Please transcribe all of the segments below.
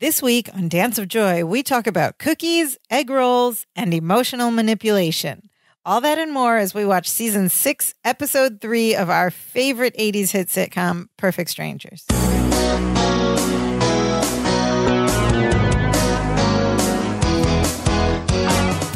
This week on Dance of Joy, we talk about cookies, egg rolls, and emotional manipulation. All that and more as we watch season six, episode three of our favorite 80s hit sitcom, Perfect Strangers.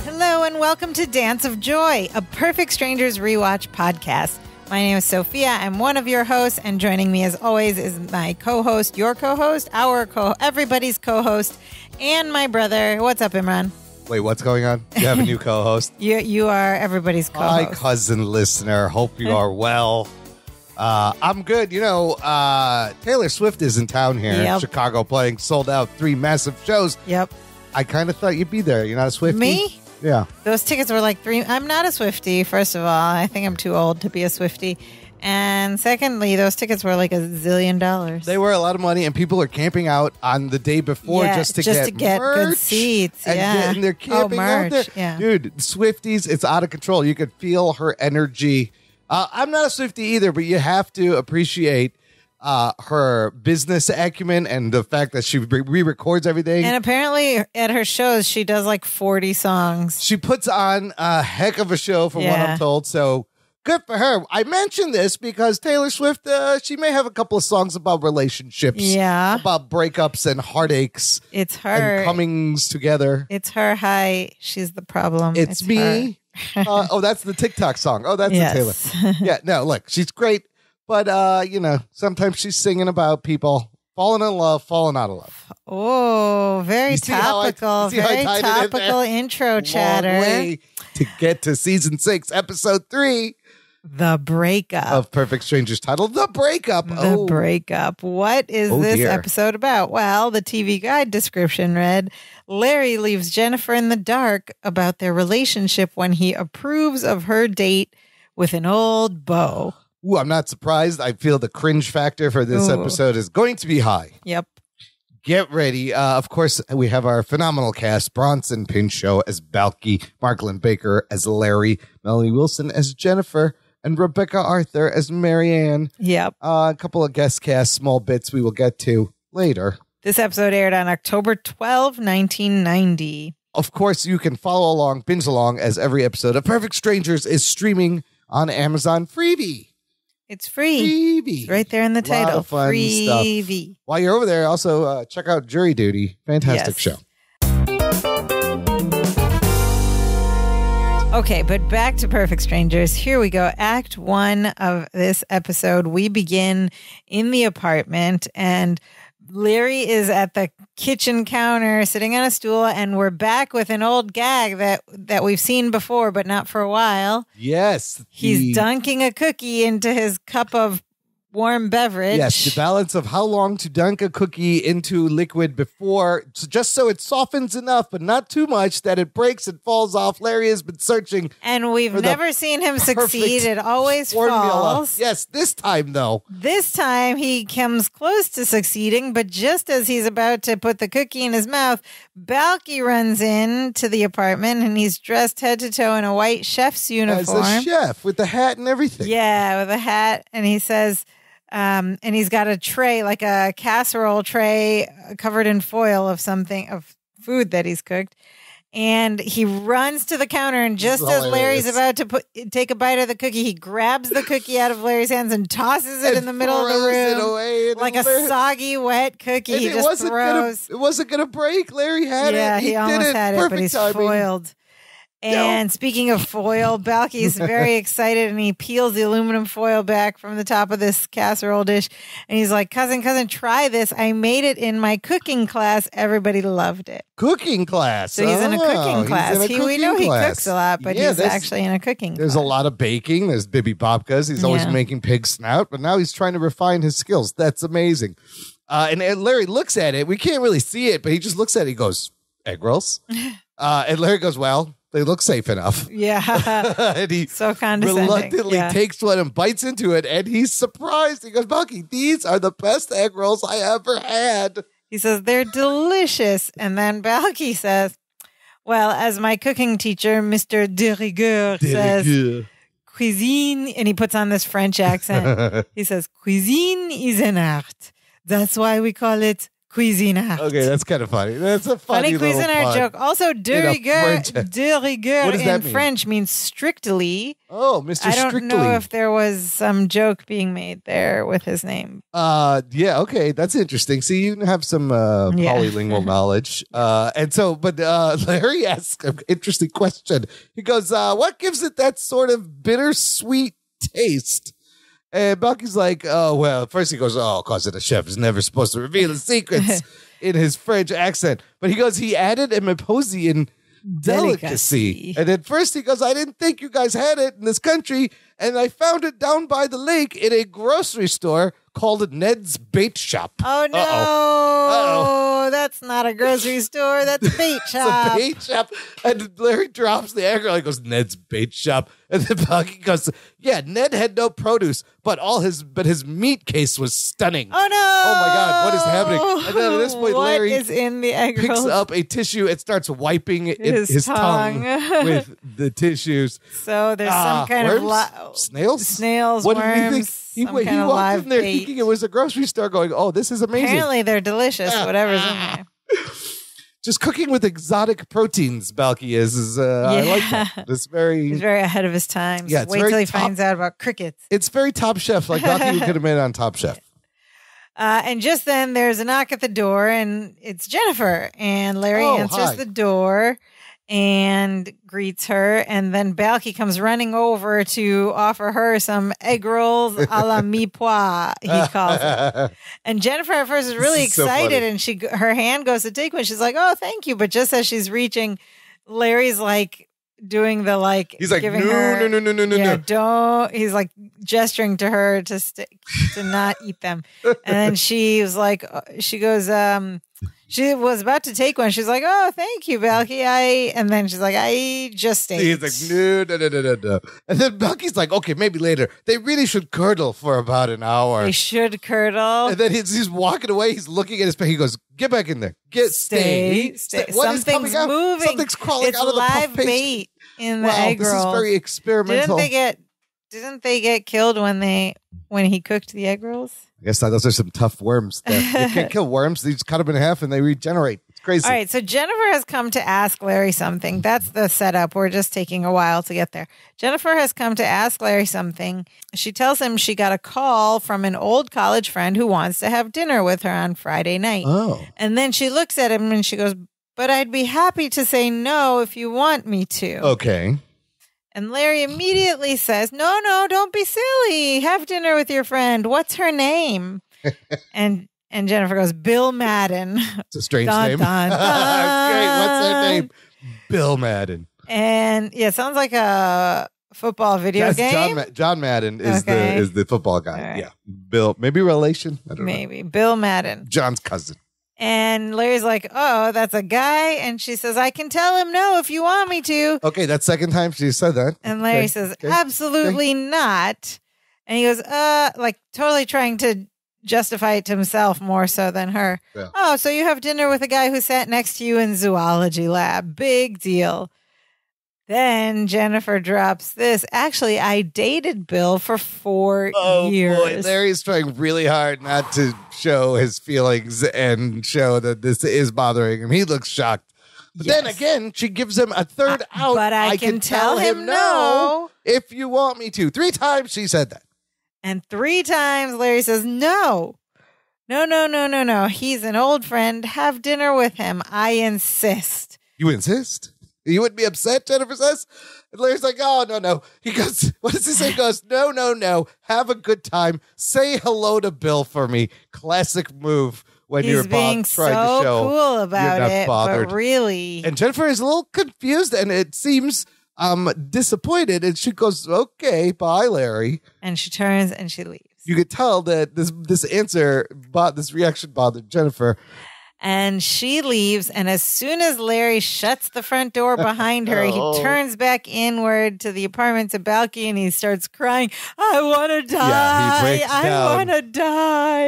Hello, and welcome to Dance of Joy, a Perfect Strangers rewatch podcast. My name is Sophia. I'm one of your hosts, and joining me, as always, is my co-host, your co-host, our co, everybody's co-host, and my brother. What's up, Imran? Wait, what's going on? You have a new co-host. You you are everybody's Hi, co-host. cousin listener. Hope you are well. Uh, I'm good. You know, uh, Taylor Swift is in town here in Yep. Chicago playing sold out three massive shows. Yep. I kind of thought you'd be there. You're not a Swiftie? Me? Yeah. Those tickets were like three. I'm not a Swifty. First of all, I think I'm too old to be a Swifty. And secondly, those tickets were like a zillion dollars. They were a lot of money, and people are camping out on the day before Yeah, just to just get to get good seats, And, yeah. and they're Oh, camping out there. yeah. Dude, Swifties, it's out of control. You could feel her energy. Uh, I'm not a Swifty either, but you have to appreciate uh, her business acumen and the fact that she re records everything. and apparently, at her shows, she does like 40 songs. she puts on a heck of a show from what I'm told. So good for her. I mentioned this because Taylor Swift, uh, she may have a couple of songs about relationships. Yeah. About breakups and heartaches It's her. comings together. It's her. Hi, she's the problem. It's, me. uh, oh, that's the TikTok song. Oh, that's the Taylor. Yeah, no, look, she's great. But, uh, you know, sometimes she's singing about people falling in love, falling out of love. oh, very You see how I- topical. you see how I Very it in topical intro Long chatter. way to get to season six, episode three The breakup. of Perfect Strangers titled The Breakup. The oh, breakup. What is Oh, this dear. episode about? Well, the TV guide description read Larry leaves Jennifer in the dark about their relationship when he approves of her date with an old beau. Ooh, I'm not surprised. I feel the cringe factor for this Ooh. episode is going to be high. Yep. Get ready. Uh, of course, we have our phenomenal cast Bronson Pinchot as Balki, Mark Linn-Baker as Larry, Melanie Wilson as Jennifer, and Rebecca Arthur as Marianne. Yep. Uh, a couple of guest cast, small bits we will get to later. This episode aired on October 12, 1990. Of course, you can follow along, binge along, as every episode of Perfect Strangers is streaming on Amazon Freevee. It's free. Freevee. It's right there in the title. fun stuff. While you're over there, also uh, check out Jury Duty. Fantastic Yes. show. Okay, but back to Perfect Strangers. Here we go. Act one of this episode. We begin in the apartment, and Larry is at the kitchen counter sitting on a stool, and we're back with an old gag that, that we've seen before, but not for a while. Yes. He's the- dunking a cookie into his cup of warm beverage. Yes, the balance of how long to dunk a cookie into liquid before, so just so it softens enough, but not too much that it breaks and falls off. Larry has been searching and we've never seen him succeed. It always formula. falls. Yes, this time though. This time he comes close to succeeding, but just as he's about to put the cookie in his mouth, Balki runs in to the apartment and he's dressed head to toe in a white chef's As uniform. a chef with the hat and everything. Yeah, with a hat. And he says, um, and he's got a tray, like a casserole tray uh, covered in foil of something, of food that he's cooked. And he runs to the counter, and just as Larry's about to put take a bite of the cookie, he grabs the cookie out of Larry's hands and tosses it And in the middle of the room like a Larry- soggy, wet cookie. He it just wasn't throws. Gonna, it wasn't going to break. Larry had yeah, it. he, did almost had it, but he's timing. foiled. And speaking of foil, Balki's very excited and he peels the aluminum foil back from the top of this casserole dish. And he's like, Cousin, cousin, try this. I made it in my cooking class. Everybody loved it. Cooking class. So he's in a Oh, cooking he's class. in a He, we cooking know he class. cooks a lot, but Yeah, he's that's- actually in a cooking There's a class. lot of baking. There's Bibby Bobkas. He's always Yeah. making pig snout, but now he's trying to refine his skills. That's amazing. Uh, and, and Larry looks at it. We can't really see it, but he just looks at it. He goes, egg rolls? uh, and Larry goes, well, they look safe enough. Yeah. and he so condescending. reluctantly Yeah. takes one and bites into it, and he's surprised. He goes, Balki, these are the best egg rolls I ever had. He says, they're delicious. And then Balki says, well, as my cooking teacher, Mr. de rigueur, says, cuisine, and he puts on this French accent. he says, cuisine is an art. That's why we call it Cuisinart. Okay, that's kind of funny. That's a funny, Funny pun. joke. Also, de rigueur, de rigueur in mean? French means strictly. Oh, Mr. Strictly. I don't know if there was some joke being made there with his name. Uh, yeah, okay, that's interesting. See, you have some uh, Yeah. polylingual knowledge. Uh, and so, but uh, Larry asks an interesting question. He goes, uh, "What gives it that sort of bittersweet taste?" And Balki's like, "Oh well." First, he goes, "Oh, cause the chef is never supposed to reveal his secrets." in his French accent, but he goes, he added a Myposian delicacy. Delicacy. And at first he goes, I didn't think you guys had it in this country. And I found it down by the lake in a grocery store called Ned's Bait Shop. Oh no, Uh-oh. that's not a grocery store. That's a bait It's shop. a bait shop. And Larry drops the anchor. He goes, Ned's bait shop. And then Balki goes, Yeah, Ned had no produce, but all his but his meat case was stunning. Oh no! Oh, my God, what is happening? And then at this point, What Larry is in the egg Picks up a tissue and starts wiping His his, tongue. tongue. with the tissues. So there's Ah, some kind worms? of li- snails, snails, What did he think? worms, He, some he walked in there bait. thinking it was a grocery store, going, "Oh, this is amazing." Apparently, they're delicious. Ah, Whatever's in ah. there. Just cooking with exotic proteins, Balki is. is uh, I like that. It's very, He's very ahead of his time. Yeah, Wait till he top- finds out about crickets. it's very Top Chef, like Balki could have made it on Top Chef. Uh, and just then, there's a knock at the door, and it's Jennifer. And Larry Oh, answers hi. the door and greets her. And then Balki comes running over to offer her some egg rolls a la mi pois, he calls it. And Jennifer at first is really is excited, funny. and she her hand goes to take one. She's like, "Oh, thank you!" But just as she's reaching, Larry's like doing the like. He's like, giving no, her, no, no, no, no, no, yeah, no. don't. He's like gesturing to her to st- to not eat them, and then she was like, uh, she goes, um, she was about to take one. She's like, "Oh, thank you, Balki." I, and then she's like, "I just ate." He's like, no, no, no, no, no. And then Balki's like, okay, maybe later. They really should curdle for about an hour. They should curdle. And then he's, he's walking away. He's looking at his pay. He goes, "Get back in there. Get stay, stay. stay. Something's moving. Something's crawling it's out of the live paste. bait in the Wow, egg this rolls. is very experimental. Didn't they get? Didn't they get killed when they when he cooked the egg rolls? I guess those are some tough worms. You can't kill worms. They just cut them in half and they regenerate. It's crazy. All right, so Jennifer has come to ask Larry something. That's the setup. We're just taking a while to get there. Jennifer has come to ask Larry something. She tells him she got a call from an old college friend who wants to have dinner with her on Friday night. Oh, And then she looks at him and she goes, But I'd be happy to say no if you want me to. okay. And Larry immediately says, No, no, don't be silly. Have dinner with your friend. What's her name? and and Jennifer goes, Bill Madden. It's a strange Dun, name. dun, That's great. What's her name? Bill Madden. And yeah, sounds like a football video That's game. John, Ma- John Madden is Okay. the is the football guy. Right. Yeah. Bill, maybe relation. I don't know. Maybe Bill Madden. John's cousin. And Larry's like, Oh, that's a guy. And she says, I can tell him no if you want me to. Okay, that's second time she said that. And Larry Okay, says, okay. Absolutely not. And he goes, Uh, like totally trying to justify it to himself more so than her. Yeah. Oh, so you have dinner with a guy who sat next to you in zoology lab. Big deal. Then Jennifer drops this. Actually, I dated Bill for four Oh years. boy, Larry's trying really hard not to show his feelings and show that this is bothering him. He looks shocked. But then again, she gives him a third uh, out. but I, can, tell him no. if you want me to. Three times she said that. And three times Larry says, No, no, no, no, no, no. He's an old friend. Have dinner with him. I insist. You insist? You wouldn't be upset, Jennifer says. And Larry's like, oh, no, no. He goes, what does he say? He goes, no, no, no. Have a good time. Say hello to Bill for me. Classic move when you're He's being about trying so to show cool about not it, bothered. but really, And Jennifer is a little confused and it seems um disappointed. And she goes, okay, bye, Larry. and she turns and she leaves. You could tell that this this answer, bought this reaction bothered Jennifer. And she leaves. And as soon as Larry shuts the front door behind her, Oh. he turns back inward to the apartment to Balki and he starts crying, I want to die. Yeah, I want to die.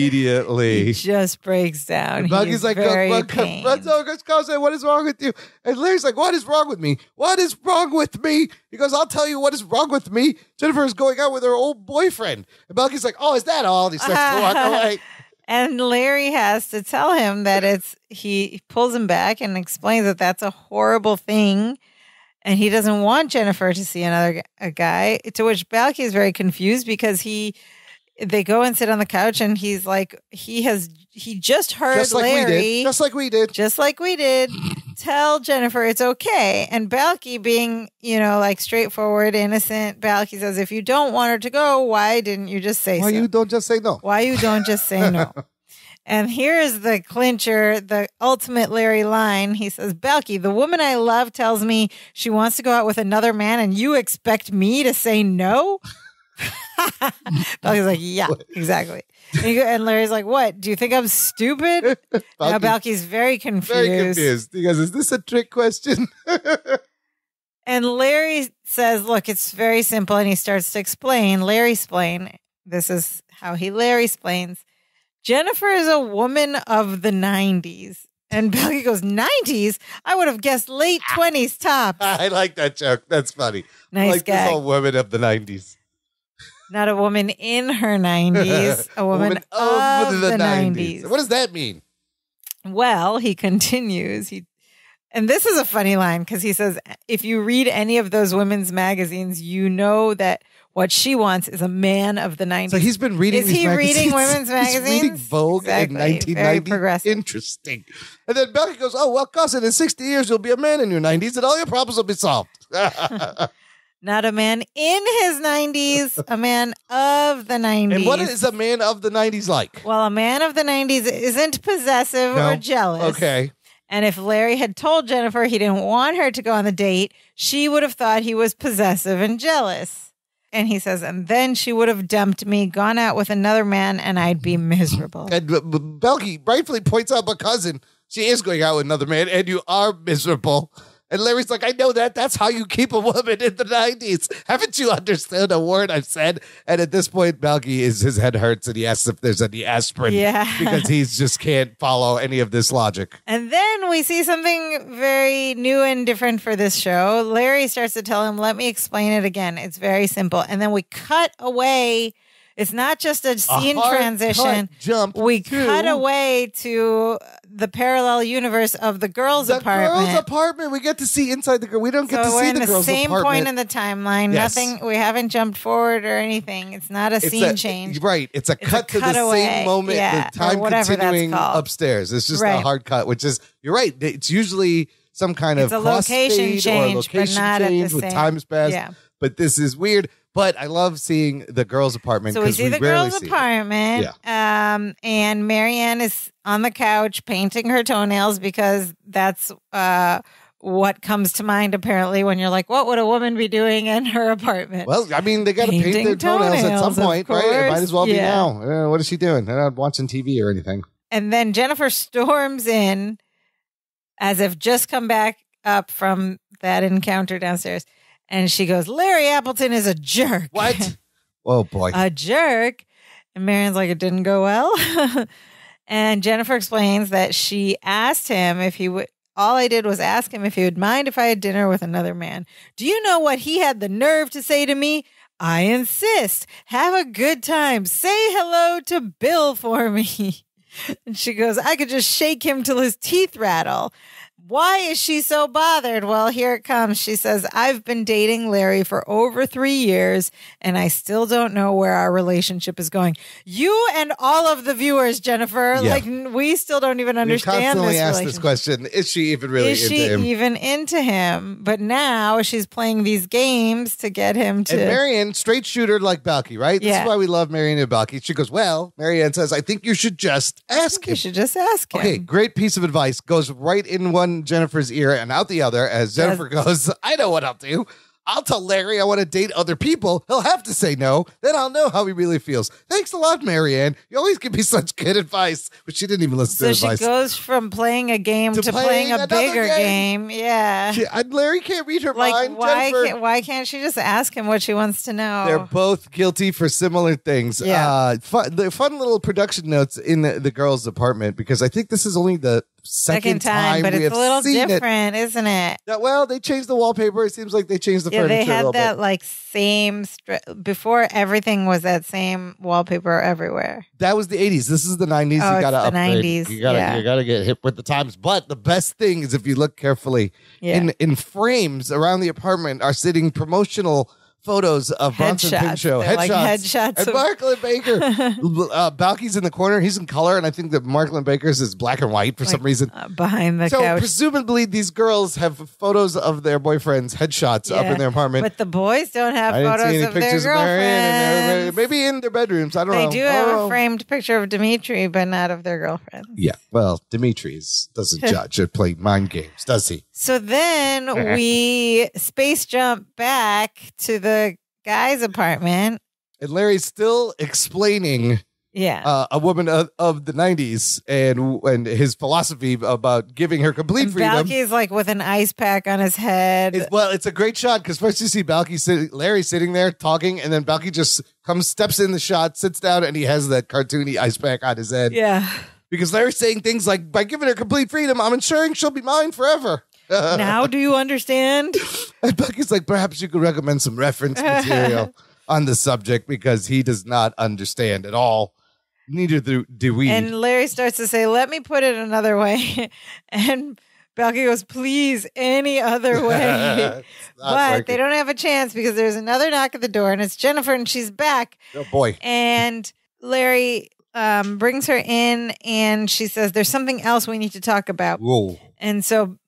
Immediately. He just breaks down. And Balki's He's like, very "Go- go- pained. let's go, let's go, say, what is wrong with you? And Larry's like, what is wrong with me? What is wrong with me? He goes, I'll tell you what is wrong with me. Jennifer is going out with her old boyfriend. And Balki's like, oh, is that all? And he starts to walk away. And Larry has to tell him that it's he pulls him back and explains that that's a horrible thing, and he doesn't want Jennifer to see another guy. To which Balki is very confused because he they go and sit on the couch and he's like he has he just heard Just like Larry we did. Just like we did. just like we did, tell Jennifer it's okay. And Balki, being, you know, like straightforward, innocent, Balki says, if you don't want her to go, why didn't you just say Why so? you don't just say no? why you don't just say no? and here is the clincher, the ultimate Larry line. He says, Balki, the woman I love tells me she wants to go out with another man, and you expect me to say no? Balki's like, yeah, exactly. And, go- and Larry's like, what? Do you think I'm stupid? now Balki- Balki's very confused. Very confused. He goes, "Is this a trick question?" And Larry says, Look, it's very simple. And he starts to explain. Larry explain. This is how he Larry explains. Jennifer is a woman of the 90s. And Balki goes, 90s? I would have guessed late 20s tops. I like that joke. That's funny. Nice like gag. this old woman of the '90s. Not a woman in her 90s, a woman, of, the, 90s. What does that mean? Well, he continues. He and this is a funny line because he says, if you read any of those women's magazines, you know that what she wants is a man of the 90s. So he's been reading. Is he reading women's magazines. He's reading magazines? Vogue Exactly. in Very 1990. progressive. Interesting. And then Balki goes, "Oh well, cousin, in 60 years you'll be a man in your 90s, and all your problems will be solved." Not a man in his 90s, a man of the 90s. and what is a man of the 90s like? well, a man of the 90s isn't possessive No? or jealous. Okay. And if Larry had told Jennifer he didn't want her to go on the date, she would have thought he was possessive and jealous. And he says, and then she would have dumped me, gone out with another man, and I'd be miserable. And B- Balki rightfully points out, but cousin, she is going out with another man, and you are miserable. And Larry's like, I know that. That's how you keep a woman in the 90s. Haven't you understood a word I've said? And at this point, Balki is his head hurts and he asks if there's any aspirin. Yeah. Because he just can't follow any of this logic. And then we see something very new and different for this show. Larry starts to tell him, Let me explain it again. It's very simple. And then we cut away. It's not just a A scene hard transition. jump. We to cut away to the parallel universe of the girls' the apartment. girl's apartment. We get to see inside the girl. We don't get to see in the the, girl's same apartment. point in the timeline. Yes. Nothing. We haven't jumped forward or anything. It's not a It's scene a- change. Right. It's a It's a cut to the cutaway, same moment, yeah, the time or whatever that's continuing upstairs. It's just a hard cut, which is, you're right. It's usually some kind It's of a location change, or but location not at the change with same- times passed. Yeah. But this is weird. But I love seeing the girl's apartment. So we 'cause see the girls' see it. apartment. Um, and Marianne is on the couch painting her toenails because that's uh what comes to mind apparently when you're like, what would a woman be doing in her apartment? Well, I mean, they got to paint their toenails, at some of point, right? It might as well be now. Uh, what is she doing? They're not watching TV or anything. And then Jennifer storms in as if just come back up from that encounter downstairs. And she goes, Larry Appleton is a jerk. What? oh boy. a jerk. And Marion's like, it didn't go well. and Jennifer explains that she asked him if he would. All I did was ask him if he would mind if I had dinner with another man. Do you know what he had the nerve to say to me? I insist. Have a good time. Say hello to Bill for me. And she goes, I could just shake him till his teeth rattle. Why is she so bothered? Well, here it comes. She says, I've been dating Larry for over three years and I still don't know where our relationship is going. You and all of the viewers, Jennifer, Yeah. like we still don't even we understand constantly this ask this question: Is she even really is into she him? even into him? But now she's playing these games to get him to. And Marianne, straight shooter like Balky, right? This Yeah. is why we love Marianne and Balky. She goes, Well, Marianne says, I think you should just ask him. you should just ask him. Okay, great piece of advice. Goes right in one Jennifer's ear and out the other as Jennifer goes, I know what I'll do. I'll tell Larry I want to date other people. He'll have to say no. Then I'll know how he really feels. Thanks a lot, Marianne. You always give me such good advice. But she didn't even listen So to she advice. goes from playing a game To to, playing playing, a bigger game. game. Yeah. She- and Larry can't read her like mind. why Jennifer, can't why can't she just ask him what she wants to know? They're both guilty for similar things. Yeah. Uh, fun, the fun little production notes in the, the girl's apartment because I think this is only the second, second time, but it's a little different, isn't it? Yeah, well, they changed the wallpaper. It seems like they changed the Yeah, furniture they had that bit. like same stri- before everything was that same wallpaper everywhere. That was the '80s. This is the '90s. Oh, you gotta it's the upgrade. 90s, You gotta yeah. you gotta get hip with the times. But the best thing is if you look carefully Yeah. in in frames around the apartment are sitting promotional photos of Bronson Headshots. Pinchot They're like headshots. headshots And of- Mark Linn-Baker, uh, Balki's in the corner. He's in color, and I think that Mark Linn-Baker's is black and white for some reason. uh, behind the So couch. presumably these girls have photos of their boyfriends' headshots up in their apartment. But the boys don't have I photos any of their pictures of their girlfriends. maybe in their bedrooms. I don't They know. They do have a framed picture of Dimitri, but not of their girlfriend. Yeah. Well, Demetrius doesn't judge or play mind games, does he? So then we space jump back to the guy's apartment. And Larry's still explaining Yeah. uh, a woman of, of the '90s and and his philosophy about giving her complete and freedom. Balki's like with an ice pack on his head. It's, well, it's a great shot because first you see Balki sitting, Larry sitting there talking, and then Balki just comes, steps in the shot, sits down, and he has that cartoony ice pack on his head. yeah. Because Larry's saying things like, "By giving her complete freedom, I'm ensuring she'll be mine forever." Now do you understand? And Balki's like, perhaps you could recommend some reference material on the subject because he does not understand at all. Neither do, do we. And Larry starts to say, "Let me put it another way," and Balki goes, "Please, any other way." But working. they don't have a chance because there's another knock at the door, and it's Jennifer, and she's back. Oh boy. And Larry um, brings her in, and she says, "There's something else we need to talk about." Whoa. And so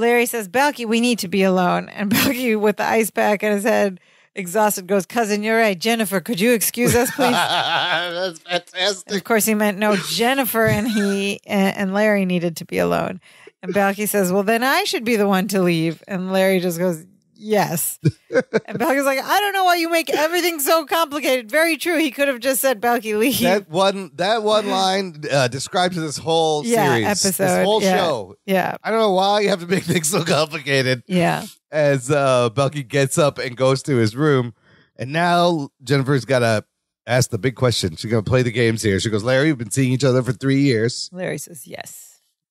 Larry says, Balki, we need to be alone. And Balki, with the ice pack in his head, exhausted, goes, Cousin, you're right. Jennifer, could you excuse us, please? That's And fantastic. of course, he meant no, Jennifer and he and, and Larry needed to be alone. And Balki says, Well, then I should be the one to leave. And Larry just goes, Yes. and Balki's like, I don't know why you make everything so complicated. Very true. He could have just said, Balki, leave. That one, that one line uh, describes this whole yeah, series, episode. this whole yeah. show. Yeah. I don't know why you have to make things so complicated. Yeah. As uh, Balki gets up and goes to his room, and now Jennifer's got to ask the big question. She's going to play the games here. She goes, "Larry, we've been seeing each other for three years." Larry says, Yes.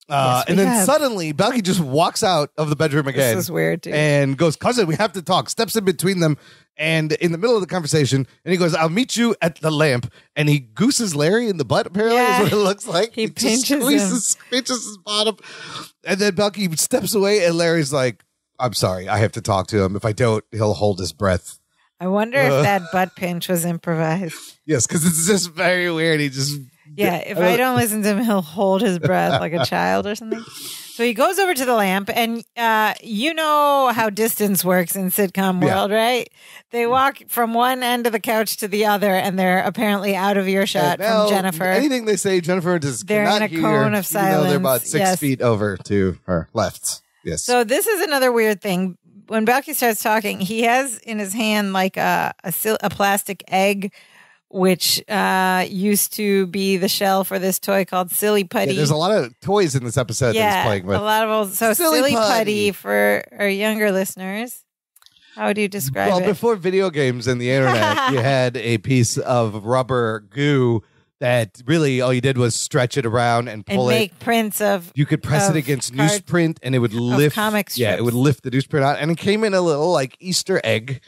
Uh, Yes, and then have. suddenly, Balki just walks out of the bedroom again This is weird, too. and goes, "Cousin, we have to talk." Steps in between them, and in the middle of the conversation, and he goes, "I'll meet you at the lamp." And he gooses Larry in the butt. Apparently, Yeah. is what it looks like. He just pinches him. squeezes, pinches his bottom, and then Balki steps away, and Larry's like, "I'm sorry, I have to talk to him. If I don't, he'll hold his breath." I wonder Uh. if that butt pinch was improvised. Yes, because it's just very weird. He just Yeah, if I don't listen to him, he'll hold his breath like a child or something. So he goes over to the lamp, and uh, you know how distance works in sitcom Yeah. world, right? They walk from one end of the couch to the other, and they're apparently out of earshot now, from Jennifer. Anything they say, Jennifer just They're in cannot a hear, cone of even though they're about silence. six Yes. feet over to her left. Yes. So this is another weird thing. When Balki starts talking, he has in his hand like a a, sil- a plastic egg, which uh, used to be the shell for this toy called Silly Putty. Yeah, there's a lot of toys in this episode that he's playing with. A lot of old, so Silly silly, putty. putty. for our younger listeners. How would you describe well, it? Well, before video games and the internet, you had a piece of rubber goo that really all you did was stretch it around and and pull it. make prints of You could press it against newsprint and it would lift. comic yeah, it would lift the newsprint out, and it came in a little like Easter egg.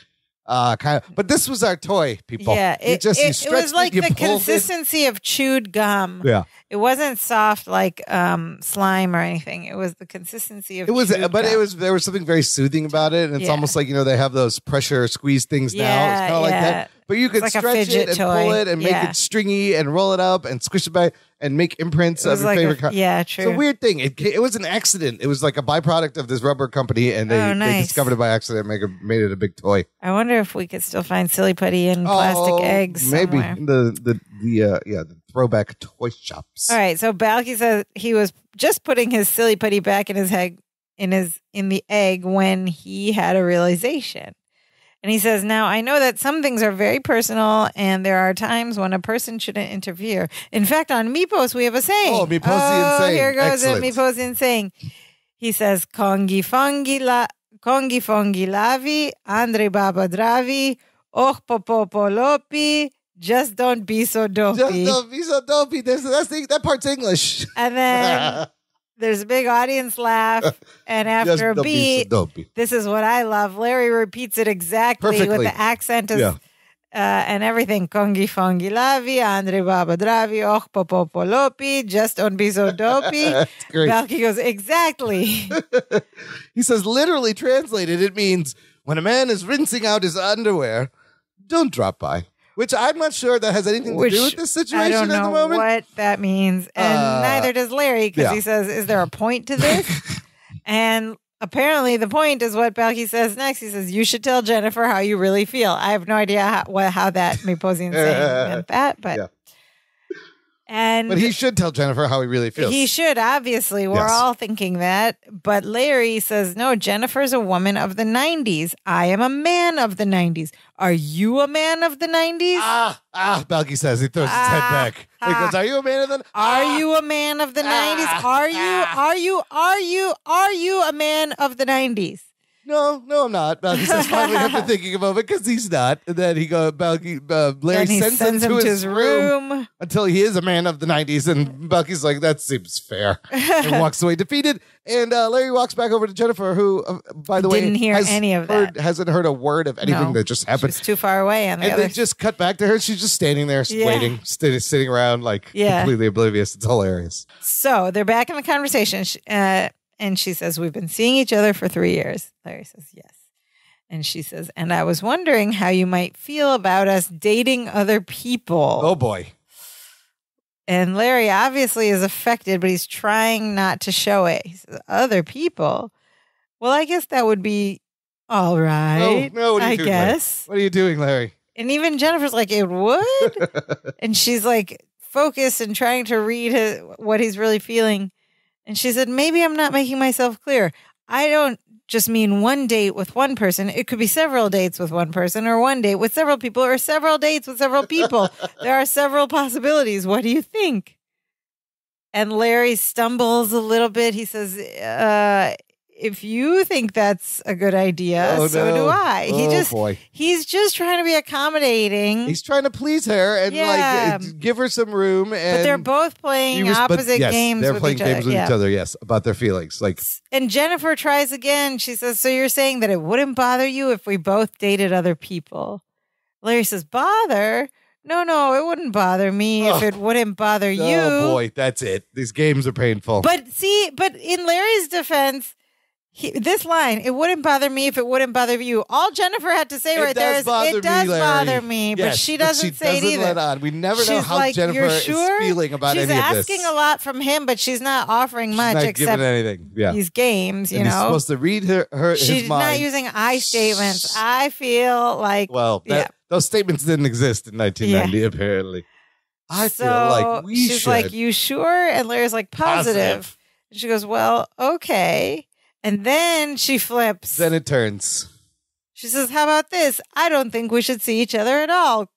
Uh, kind of, but this was our toy, people. yeah. you It, just you it, it was like you the it. consistency of chewed gum. Yeah, It wasn't soft like um, slime or anything. It was the consistency of. it was, but it was there was something very soothing about it, and it's Yeah. almost like you know they have those pressure squeeze things now. It's Yeah, kind of like that, but you could like stretch it and toy. pull it and make Yeah. it stringy and roll it up and squish it back and make imprints of your like a- favorite. co- yeah, It's a weird thing. It it was an accident. It was like a byproduct of this rubber company, and they, Oh, they discovered it by accident, and make a, made it a big toy. I wonder if we could still find silly putty in plastic Oh, eggs. maybe somewhere. the the the uh, yeah the throwback toy shops. All right, so Balki says he was just putting his silly putty back in his head in his in the egg when he had a realization. And he says, Now I know that some things are very personal and there are times when a person shouldn't interfere. In fact, on Mypos we have a saying. Oh, Myposian oh, saying. Here goes Excellent. a Myposian saying. He says, Kongi fongi la kongi fongi lavi, Andre Baba Dravi, Och popopolopi, just don't be so dopey. Just don't be so dopey. There's, that's the, that part's English. and then There's a big audience laugh, and after a beat, this is what I love. Larry repeats it exactly with the accent as, Yeah. uh, and everything. Kongi fongi lavi, Andre baba dravi, och popopolopi, just don't be so dopey. That's. Balki goes, exactly. He says, literally translated, it means when a man is rinsing out his underwear, don't drop by. Which I'm not sure that has anything to do with this situation I don't at the know moment. what that means. And Uh, neither does Larry because yeah. he says, Is there a point to this? and apparently, the point is what Balki says next. He says, You should tell Jennifer how you really feel. I have no idea how, what, how that Myposian saying meant that, but. Yeah. And But he should tell Jennifer how he really feels. he should, obviously. We're Yes. all thinking that. But Larry says, no, Jennifer's a woman of the 90s. I am a man of the 90s. Are you a man of the 90s? ah, ah, Balki says. He throws his head Ah, back. He ah. goes, Are you a man of the. Are you a man of the 90s? Ah, Are you, ah. are you, are you, are you a man of the 90s? No, no, I'm not. Balki says, finally, after thinking a moment, because he's not. And then he goes, Balki, uh, Larry he sends, sends him to his room. room. until he is a man of the 90s. And Balki's like, that seems fair. and walks away defeated. And uh, Larry walks back over to Jennifer, who, uh, by the way, Didn't hear has any of heard, that. hasn't heard a word of anything No. that just happened. was too far away on the And other they just cut back to her. She's just standing there, Yeah. waiting, st- sitting around, like Yeah. completely oblivious. It's hilarious. So they're back in the conversation. Uh, and she says, We've been seeing each other for three years. Larry says, Yes. And she says, And I was wondering how you might feel about us dating other people. Oh boy. And Larry obviously is affected, but he's trying not to show it. He says, Other people? Well, I guess that would be all oh, right. no, no, what are you I doing, Larry? guess. What are you doing, Larry? And even Jennifer's like, It would? and she's like focused and trying to read his, what he's really feeling. And she said, maybe I'm not making myself clear. I don't just mean one date with one person. It could be several dates with one person, or one date with several people, or several dates with several people. there are several possibilities. What do you think? And Larry stumbles a little bit. He says, uh, if you think that's a good idea, oh, so no. do I. he Oh, just boy. he's just trying to be accommodating. He's trying to please her and Yeah. like uh, give her some room. And but they're both playing was- but opposite yes, games They're with playing each games other. with yeah. each other. Yes, about their feelings. Like And Jennifer tries again. She says, So you're saying that it wouldn't bother you if we both dated other people? Larry says, Bother? No, no, it wouldn't bother me if Oh. it wouldn't bother you. Oh boy, that's it. These games are painful. But see, but in Larry's defense, he, this line, it wouldn't bother me if it wouldn't bother you. All Jennifer had to say It right there is, it me, does Larry. bother me, but Yes, she doesn't she say doesn't it either. let on. We never know how like, Jennifer "You're is feeling about She's any of this. She's asking a lot from him, but she's not offering She's much not except giving anything. Yeah, these games, you and he's know. supposed to read her, her She's not using I statements. I feel like well, that, yeah. those statements didn't exist in 1990. Apparently, I so feel like we she's should. like, "You sure?" And Larry's like, "Positive." Positive. And she goes, "Well, okay." And then she flips. then it turns. she says, "How about this? I don't think we should see each other at all."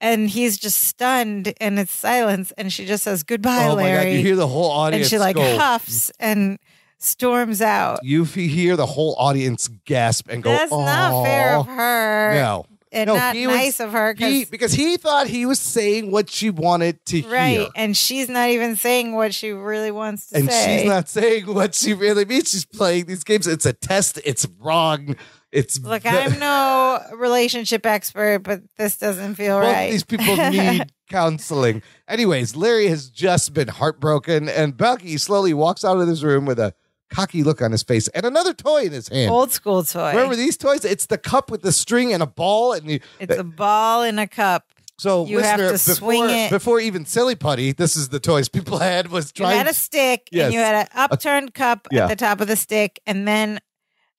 And he's just stunned, and it's silence. And she just says, "Goodbye, oh my god! Larry." You hear the whole audience. and she like go. huffs and storms out. You hear the whole audience gasp and go. That's not fair of her, No, and No, not he was- nice of her. he, because he thought he was saying what she wanted to Right. hear. And she's not even saying what she really wants to and say. she's not saying what she really means. She's playing these games. It's a test. It's wrong. It's Look, ve- I'm no relationship expert, but this doesn't feel right. these people need counseling. Anyways, Larry has just been heartbroken, and Balki slowly walks out of this room with a cocky look on his face and another toy in his hand. Old school toy. Remember these toys? It's the cup with the string and a ball, and you, it's a ball in a cup. so you have to swing before, it. before even silly putty. This is the toys people had was trying. You had a stick Yes. and you had an upturned cup Yeah. at the top of the stick, and then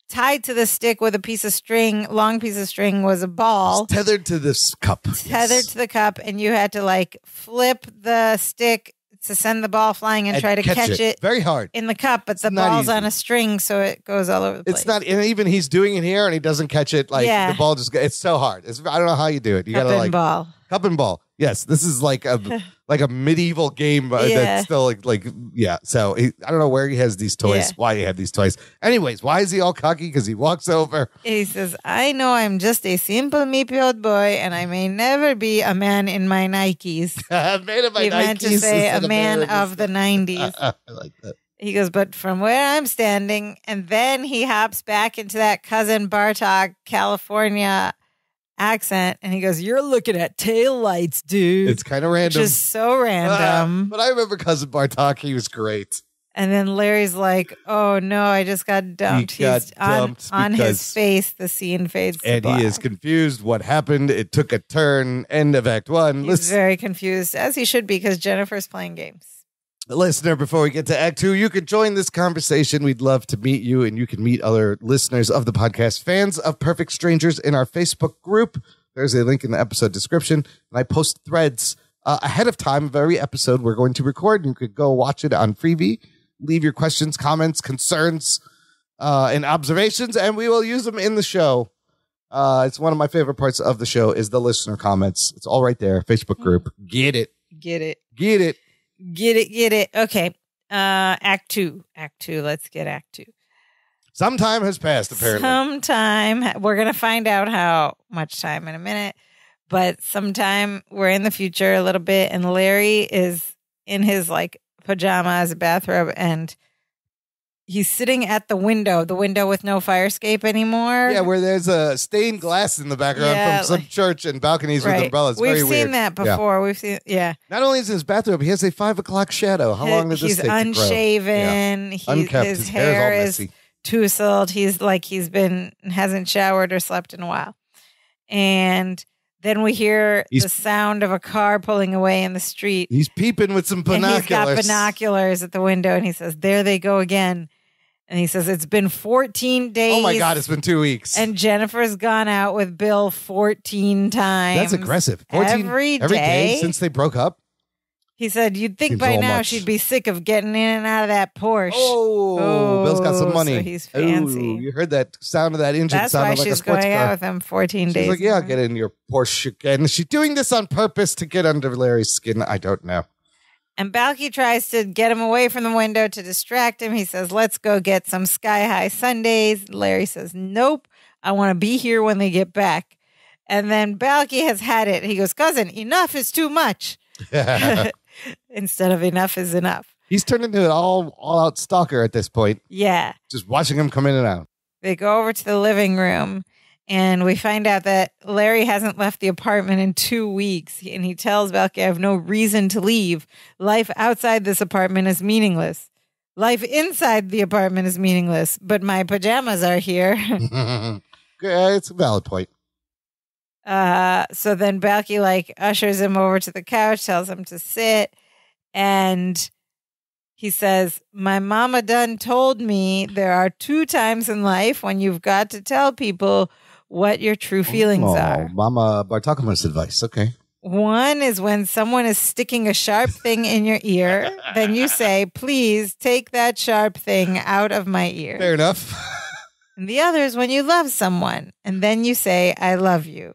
tied to the stick with a piece of string, long piece of string, was a ball tethered to this cup. tethered Yes. to the cup, and you had to like flip the stick to send the ball flying and, try to catch, it. Very hard. in the cup, but the ball's on a string, so it goes all over the place. It's not, and even he's doing it here, and he doesn't catch it. Like Yeah. the ball just, it's so hard. It's I don't know how you do it. You cup gotta and like ball. cup and ball. Yes, this is like a like a medieval game uh, Yeah. that's still like like yeah. So he, I don't know where he has these toys. Yeah. Why he had these toys? Anyways, why is he all cocky? Because he walks over. He says, I know I'm just a simple meepy old boy and I may never be a man in my Nikes. made of my he meant to say a man of the 90s. I like that. He goes, but from where I'm standing, and then he hops back into that cousin Bartok, California accent, and he goes, You're looking at tail lights, dude. It's kind of random. Just so random. Ah, but I remember cousin Bartok. He was great. And then Larry's like, "Oh no, I just got dumped." He got He's on, dumped on his face. The scene fades, to And he is confused. What happened? It took a turn. End of Act One. He's Listen- very confused, as he should be, because Jennifer's playing games. Listener, before we get to Act Two, you can join this conversation. We'd love to meet you, and you can meet other listeners of the podcast, fans of Perfect Strangers, in our Facebook group. There's a link in the episode description, and I post threads uh, ahead of time of every episode we're going to record. You could go watch it on Freevee. Leave your questions, comments, concerns, uh, and observations, and we will use them in the show. Uh, it's one of my favorite parts of the show is the listener comments. It's all right there. Facebook group. Get it. Get it, Get it. Get it, get it. Okay, uh, Act Two, Act Two. Let's get Act Two. Some time has passed, apparently. Sometime we're gonna find out how much time in a minute, but sometime we're in the future a little bit, and Larry is in his like pajamas, bathrobe, and he's sitting at the window, the window with no fire escape anymore. Yeah, where there's a stained glass in the background Yeah, from some like- church and balconies with umbrellas. We've Very seen weird. that Yeah. before. We've seen, yeah. Not only is in his bathrobe, he has a five o'clock shadow. How long did this he's take unshaven. He, Unkept. his, His, hair hair is all is messy. tousled. He's like he's been hasn't showered or slept in a while. And then we hear He's- the sound of a car pulling away in the street. He's peeping with some And he's got binoculars. binoculars at the window and he says, There they go again. And he says, It's been 14 days. oh my God, it's been two weeks. And Jennifer's gone out with Bill 14 times. That's aggressive. 14 Every every day day? since they broke up. He said, You'd think Seems by now much. she'd be sick of getting in and out of that Porsche. Oh, Bill's got Oh, some money. so he's fancy. Ooh, you heard that sound of that engine That's why sounded like a she's sports going car. out with him 14 She's days. like, yeah, a row. get in your Porsche again. Is she doing this on purpose to get under Larry's skin? I don't know. And Balki tries to get him away from the window to distract him. He says, Let's go get some sky high sundaes. Larry says, Nope. I want to be here when they get back. And then Balki has had it. He goes, Cousin, enough is too much. Instead of enough is enough. He's turned into an all all out stalker at this point. Yeah. Just watching him come in and out. They go over to the living room and we find out that Larry hasn't left the apartment in two weeks. And he tells Balki, I have no reason to leave. Life outside this apartment is meaningless. Life inside the apartment is meaningless, but my pajamas are here. yeah, it's a valid point. Uh, so then Balki like ushers him over to the couch, tells him to sit, and he says, "My mama done told me there are two times in life when you've got to tell people what your true oh, feelings oh, are. Mama Bartokomous advice. Okay. One is when someone is sticking a sharp thing in your ear, then you say, "Please take that sharp thing out of my ear." Fair enough. And the other is when you love someone, and then you say, "I love you."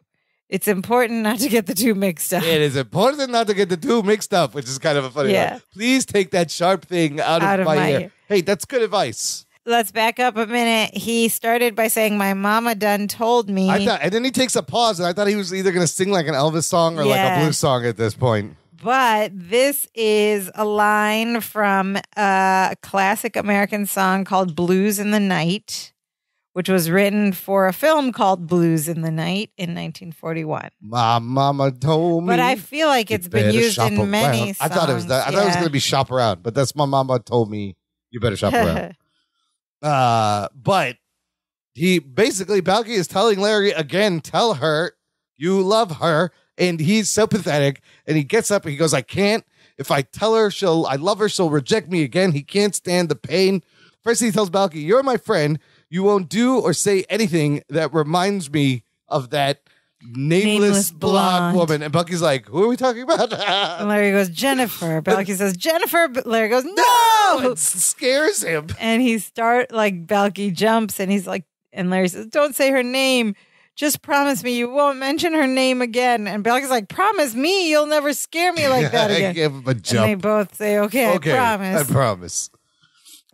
It's important not to get the two mixed up. it is important not to get the two mixed up, which is kind of a funny Yeah. one. Please take that sharp thing out, Out of, of my, my ear. ear. Hey, that's good advice. Let's back up a minute. He started by saying, "My mama done told me." I thought, and then he takes a pause, and I thought he was either going to sing like an Elvis song or like a blues song at this point. but this is a line from a classic American song called "Blues in the Night," which was written for a film called "Blues in the Night" in 1941. My mama told me. But I feel like it's been used in many songs. I thought it was that. I thought it was going to be shop around, but that's my mama told me you better shop around. Uh, but he basically Balki is telling Larry again, tell her you love her, and he's so pathetic. And he gets up and he goes, I can't. If I tell her she'll, I love her, she'll reject me again. He can't stand the pain. First, he tells Balki, "You're my friend. You won't do or say anything that reminds me of that." Nameless, Nameless blonde. blonde. woman, and Balki's like, "Who are we talking about?" And Larry goes, Jennifer. Balki says, Jennifer. But Larry goes, no. it scares him. and he start like Balki jumps and he's like, and Larry says, don't say her name. Just promise me you won't mention her name again. And Balki's like, promise me you'll never scare me like that I again. give him a and they both say, okay, I promise. I promise.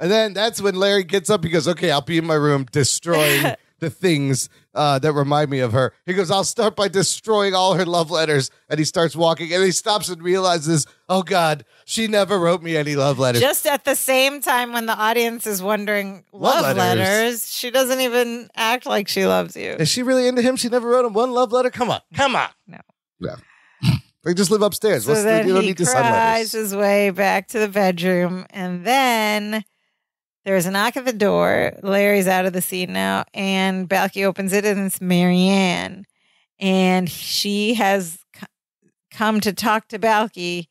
And then that's when Larry gets up. He goes, "Okay, I'll be in my room destroying the things uh, that remind me of her. He goes, I'll start by destroying all her love letters. And he starts walking and he stops and realizes, oh God, she never wrote me any love letters. Just at the same time when the audience is wondering love, Love letters. letters. she doesn't even act like she loves you. Is she really into him? She never wrote him one love letter? Come on. Come on. No. No. They just live upstairs. So the, then you don't he need to cries his way back to the bedroom, and then there's a knock at the door. Larry's out of the scene now, and Balki opens it, and it's Marianne, and she has c- come to talk to Balki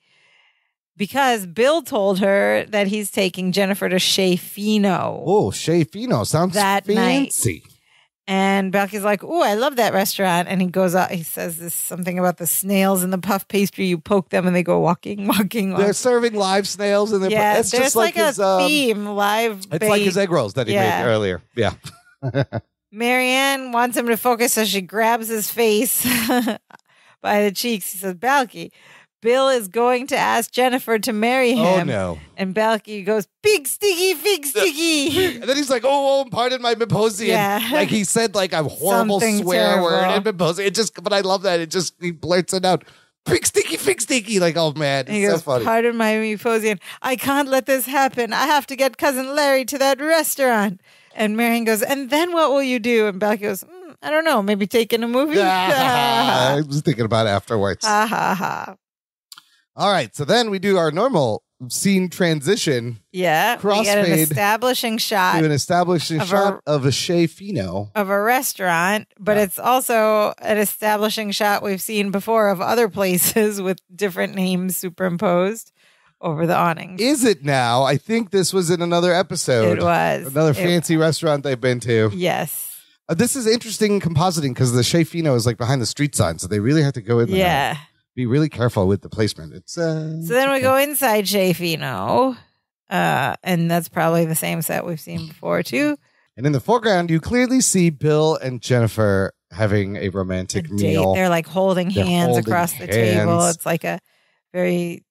because Bill told her that he's taking Jennifer to Chez Fino. Oh, Shea Fino sounds That night. And Balki's like, "Oh, I love that restaurant." And he goes out. He says this something about the snails and the puff pastry. You poke them, and they go walking, walking, walking. They're serving live snails and they're yeah, it's there's just like, like, his a um, theme live. It's like his egg rolls that he Yeah. made earlier. Yeah. Marianne wants him to focus, so she grabs his face by the cheeks. He says, "Balky, Bill is going to ask Jennifer to marry him." Oh no. And Balki goes, "Big sticky, big sticky." And then he's like, "Oh, oh pardon my Myposian." Yeah. Like he said, like a horrible Something swear word terrible. in Myposian. It just, but I love that. It just he blurts it out. Big sticky, big sticky. Like, oh man, he it's goes, so funny. Pardon my Myposian. I can't let this happen. I have to get cousin Larry to that restaurant. And Marion goes, and then what will you do? And Balki goes, "Mm, I don't know. Maybe take in a movie. I was thinking about it afterwards. ha ha. All right, so then we do our normal scene transition Yeah. we get an Crossfade establishing shot to an establishing Of a- shot of a Chez Fino. of a restaurant, but Yeah. it's also an establishing shot we've seen before of other places with different names superimposed over the awning. Is it now? I think this was in another episode. It was. Another fancy restaurant they've been to. Yes. Uh, this is interesting compositing because the Chez Fino is like behind the street sign, so they really have to go in there. Yeah. Be really careful with the placement. It's uh So then we go inside Chez Fino, uh, and that's probably the same set we've seen before too. and in the foreground you clearly see Bill and Jennifer having a A romantic date. meal. They're like holding They're hands holding across the table. It's like a very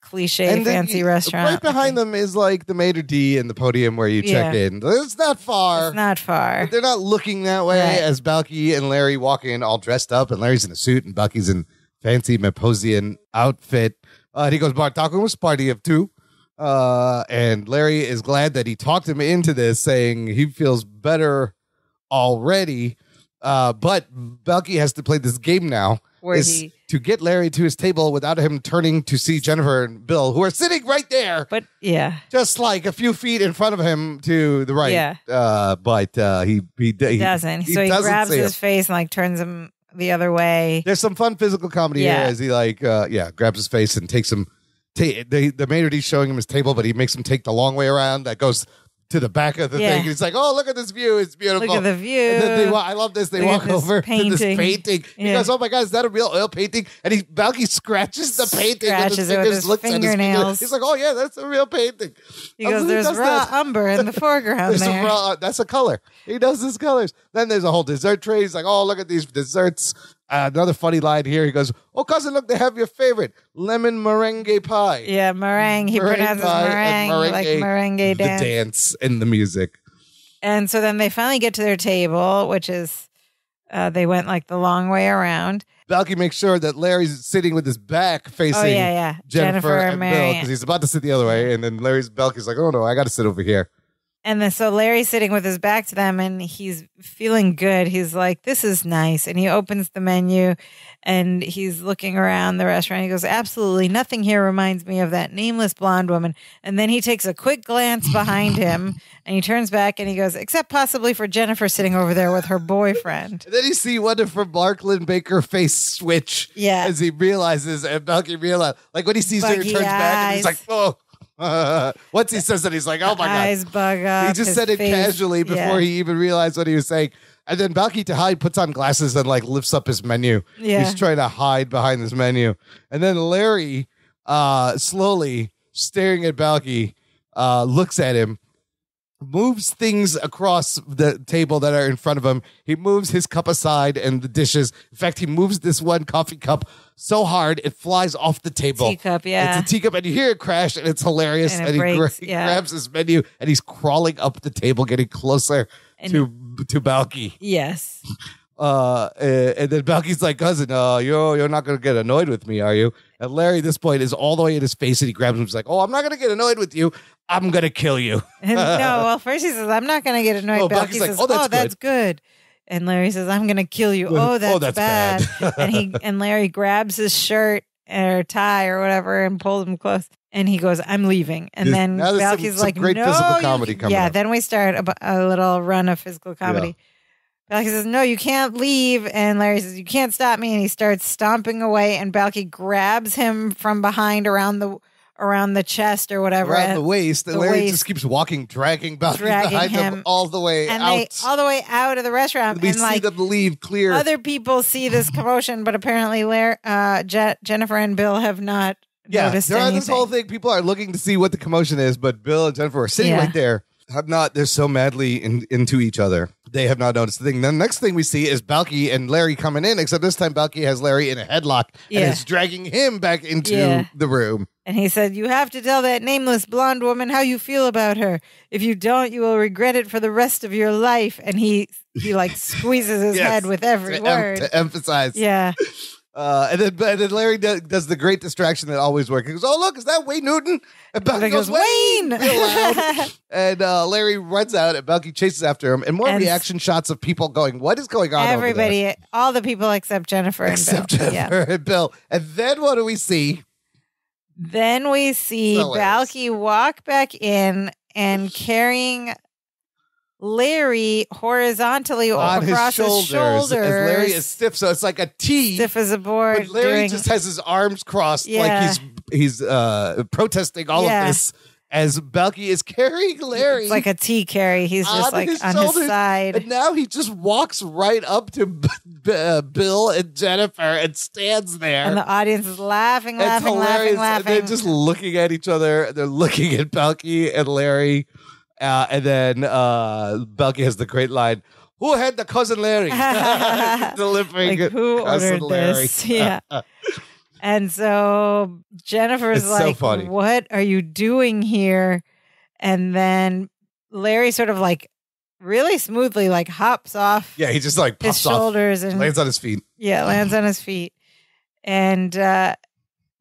cliche, And fancy you- restaurant. Right behind them is like the maitre d and the podium where you check Yeah. in. It's not far. It's not far. But they're not looking that way Right. as Balki and Larry walk in all dressed up, and Larry's in a suit and Balki's in fancy Myposian outfit. Uh, and he goes, Bartokomous party of two. Uh, and Larry is glad that he talked him into this, saying he feels better already. Uh, but Balki has to play this game now. Where is he- to get Larry to his table without him turning to see Jennifer and Bill, who are sitting right there But yeah, just like a few feet in front of him to the right. Yeah. Uh, but uh, he he, he he doesn't. so he doesn't grabs his him. face and like turns him the other way. There's some fun physical comedy Yeah. here as he like uh, yeah grabs his face and takes him. Ta- the the maitre d's showing him his table, but he makes him take the long way around that goes to the back of the Yeah. thing. He's like, "Oh, look at this view! It's beautiful." Look at the view. And they, I love this. They Look walk over to this painting. painting. He goes, "Oh my god, is that a real oil painting?" And he Balki scratches the painting Scratches with his it with fingers, his looks at his fingernails. He's like, "Oh yeah, that's a real painting." He I goes, "There's raw that. umber in the foreground a there." raw- uh, that's a color. He does his colors. Then there's a whole dessert tray. He's like, oh, look at these desserts. Uh, another funny line here. He goes, oh, cousin, look, they have your favorite lemon merengue pie. yeah, meringue. He Meringue pronounces pie meringue, like meringue The dance. dance and the music. And so then they finally get to their table, which is uh, they went like the long way around. Balki makes sure that Larry's sitting with his back facing Oh yeah, yeah. Jennifer, and Bill because he's about to sit the other way. And then Larry's Balki's like, oh, no, I got to sit over here. And then so Larry's sitting with his back to them and he's feeling good. He's like, this is nice. And he opens the menu and he's looking around the restaurant. He goes, absolutely nothing here reminds me of that nameless blonde woman. And then he takes a quick glance behind him and he turns back and he goes, except possibly for Jennifer sitting over there with her boyfriend. And then you see wonderful Mark Linn-Baker face switch Yeah. as he realizes, and Balki realizes, like when he sees her, he Buggy turns back and he's like, oh. Once he says that, he's like, oh my God. Bug up. he just his said it face- casually before yeah. he even realized what he was saying. And then Balki Tahai puts on glasses and like lifts up his menu. Yeah. He's trying to hide behind this menu. And then Larry, uh, slowly staring at Balki, uh, looks at him, moves things across the table that are in front of him. He moves his cup aside and the dishes. In fact, he moves this one coffee cup so hard it flies off the table. Teacup, yeah. It's a teacup, and you hear it crash, and it's hilarious. And And, it he, gra- breaks, he yeah. grabs his menu, and he's crawling up the table, getting closer And- to to Balki. Yes. Uh, eh, and then Balki's like, cousin, uh, you're you're not gonna get annoyed with me, are you? And Larry, at this point, is all the way in his face, and he grabs him. He's like, "Oh, I'm not gonna get annoyed with you. I'm gonna kill you." No, well, first he says, I'm not going to get annoyed. Oh, Balki Balki's like, says, "Oh, that's oh, that's good. And Larry says, I'm going to kill you. Oh, that's, Oh, that's bad. bad. and he and Larry grabs his shirt or tie or whatever and pulls him close. And he goes, I'm leaving. And then Balki's like, great no, physical comedy coming Yeah, up. then we start a, a little run of physical comedy. Balki says, No, you can't leave. And Larry says, You can't stop me. And he starts stomping away. And Balki grabs him from behind around the around the chest or whatever. Around the waist, and the Larry waist. just keeps walking, dragging Balki Dragging behind him, him. all the way and out. they all the way out of the restaurant. we and see like them leave clear. other people see this commotion, but apparently, Larry, uh, Je- Jennifer and Bill have not yeah, noticed they're anything. this whole thing. People are looking to see what the commotion is, but Bill and Jennifer are sitting Yeah. right there. Have not. They're so madly in, into each other. They have not noticed the thing. The next thing we see is Balki and Larry coming in. Except this time, Balki has Larry in a headlock Yeah. and is dragging him back into Yeah. the room. And he said, "You have to tell that nameless blonde woman how you feel about her. If you don't, you will regret it for the rest of your life." And he he like squeezes his Yes. head with every to, em- word. to emphasize. yeah, Uh, and then, and then Larry do, does the great distraction that always works. He goes, "Oh, look, is that Wayne Newton?" And And goes, "Wayne!" "Wayne!" and uh, Larry runs out, and Balki chases after him. And more And- reaction shots of people going, "What is going on?" over there?" everybody, all the people except Jennifer and except Bill. Jennifer Yeah. and Bill. And then what do we see? Then we see Hilarious. Balki walk back in and carrying Larry horizontally on his across shoulders, his shoulders. as Larry is stiff, so it's like a T. stiff as a board. but Larry doing, just has his arms crossed, Yeah. like he's he's uh, protesting all Yeah. of this. As Balki is carrying Larry, it's like a T carry. He's just like his on shoulders, his side. and now he just walks right up to B- B- uh, Bill and Jennifer and stands there. And the audience is laughing, laughing, laughing, laughing. And they're just looking at each other. They're looking at Balki and Larry. Uh, and then uh, Balki has the great line, Who had the cousin Larry? Delivering like who cousin ordered Larry. this? Yeah. And so Jennifer's It's so like, funny. "What are you doing here?" And then Larry sort of like really smoothly like hops off Yeah, he just like his pops off, shoulders and lands on his feet. yeah, lands on his feet. And uh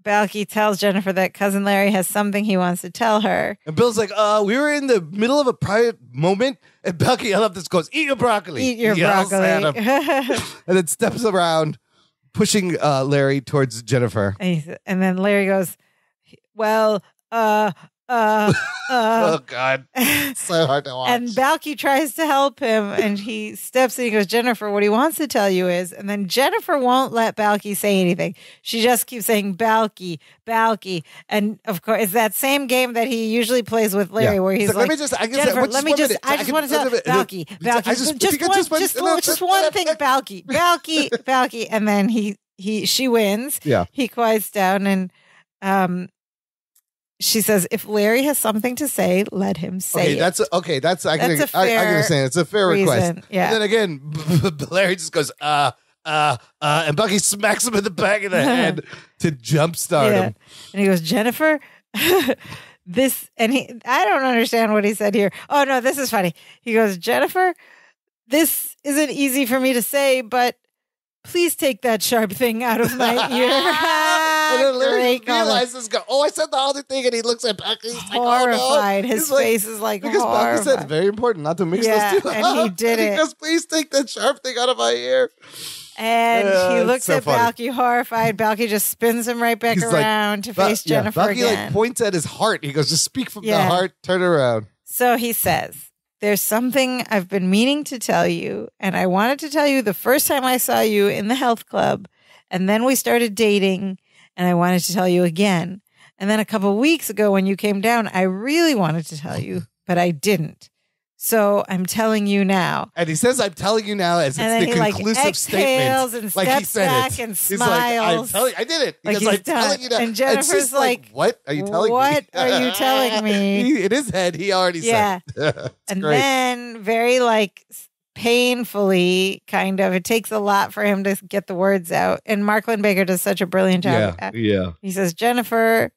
Balki tells Jennifer that cousin Larry has something he wants to tell her. And Bill's like, uh, we were in the middle of a private moment. And Balki yells up this goes, Eat your broccoli. Eat your broccoli. and then steps around, pushing uh, Larry towards Jennifer. and, and then Larry goes, "Well, uh, uh, oh, uh." God. So hard to watch. and Balki tries to help him, and he steps in. He goes, "Jennifer, what he wants to tell you is," and then Jennifer won't let Balki say anything. She just keeps saying Balki, Balki, and of course, it's that same game that he usually plays with Larry, Yeah. where he's He's like. let me just, I Jennifer, let me just. I just want to tell Balki, Balki, I just, just, one, just one, just, just one thing, Balki, Balki, Balki, and then he, he, she wins. Yeah. He quiets down and, um, she says, if Larry has something to say, let him say Okay, it. that's okay. That's I can That's a I, I can understand. It's a fair request. yeah. And then again, Larry just goes, uh, uh, uh, and Balki smacks him in the back of the head to jumpstart Yeah. him. And he goes, Jennifer, this, and he, I don't understand what he said here. Oh, no, this is funny. He goes, Jennifer, this isn't easy for me to say, but please take that sharp thing out of my ear. And then Larry realizes, go, oh, I said the other thing, and he looks at Balki. He's like, oh, no. horrified. His He's like- face is like Because Balki horrified. said it's very important not to mix Yeah, those two and he up. did He it. goes, please take that sharp thing out of my ear. and Yeah, he looks so at funny. Balki horrified. Balki just spins him right back He's like, around to face yeah, Jennifer Balki again. like points at his heart. He goes, just speak from the heart, turn around. So he says, There's something I've been meaning to tell you, and I wanted to tell you the first time I saw you in the health club, and then we started dating, and I wanted to tell you again. And then a couple weeks ago when you came down, I really wanted to tell you, but I didn't. So I'm telling you now. And he says, I'm telling you now, as And it's the he, like, conclusive exhales statement. and like he said back it. and He's like, I'm smiles. telling I did it. He Like goes, I'm telling you now. And Jennifer's like, What are you telling "What me? are you telling me?" He- in his head, he already Yeah. said yeah. And great. then very like painfully kind of it takes a lot for him to get the words out and Mark Linn-Baker does such a brilliant job yeah, yeah. he says jennifer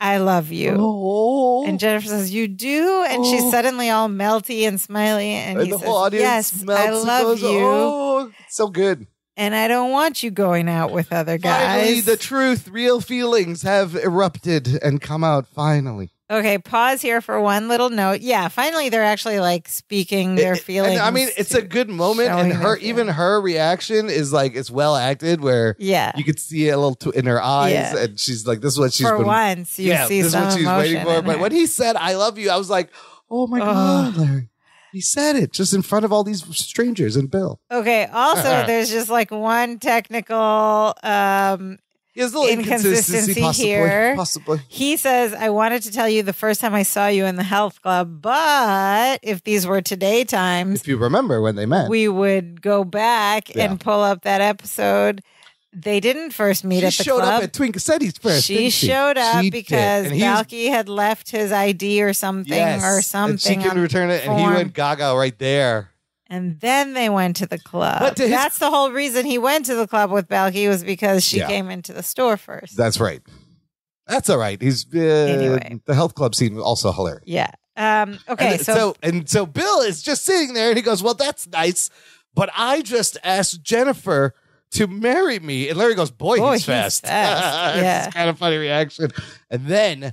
I love you. Oh. And Jennifer says, You do? And she's Oh. suddenly all melty and smiley. And, And he the says, whole audience Yes, melts I and love goes, you. Oh, so good. And I don't want you going out with other guys Finally, guys. the truth, real feelings have erupted and come out. Finally, okay, pause here for one little note. Yeah, finally they're actually like speaking their It- feelings. I mean, it's a good moment, and her even her reaction is like it's well acted, where Yeah. you could see a little tw- in her eyes, Yeah. and she's like, "This is what she's for been once, you yeah, see this is what she's waiting for." But her. when he said, "I love you," I was like, "Oh my god, Larry." He said it just in front of all these strangers and Bill. Okay. Also, there's just like one technical. Um, There's a little Inconsistency inconsistency, possibly. here. Possibly. he says, "I wanted to tell you the first time I saw you in the health club, but if these were today times, If you remember when they met, we would go back Yeah. and pull up that episode. They didn't first meet she at the showed club. up at Twinkacetti's first. she didn't showed up She because And Balki had left his ID or something yes, or and something. she couldn't return it, and he form. went gaga right there. And then they went to the club. But his- That's the whole reason he went to the club with Balki was because she Yeah. came into the store first. That's right. That's all right. He's uh, Anyway. the health club scene was also hilarious. yeah. Um, okay. and, So, and so Bill is just sitting there and he goes, "Well, that's nice, but I just asked Jennifer to marry me." And Larry goes, "Boy, Boy, he's he's fast." fast. It's Yeah. kind of funny reaction. And then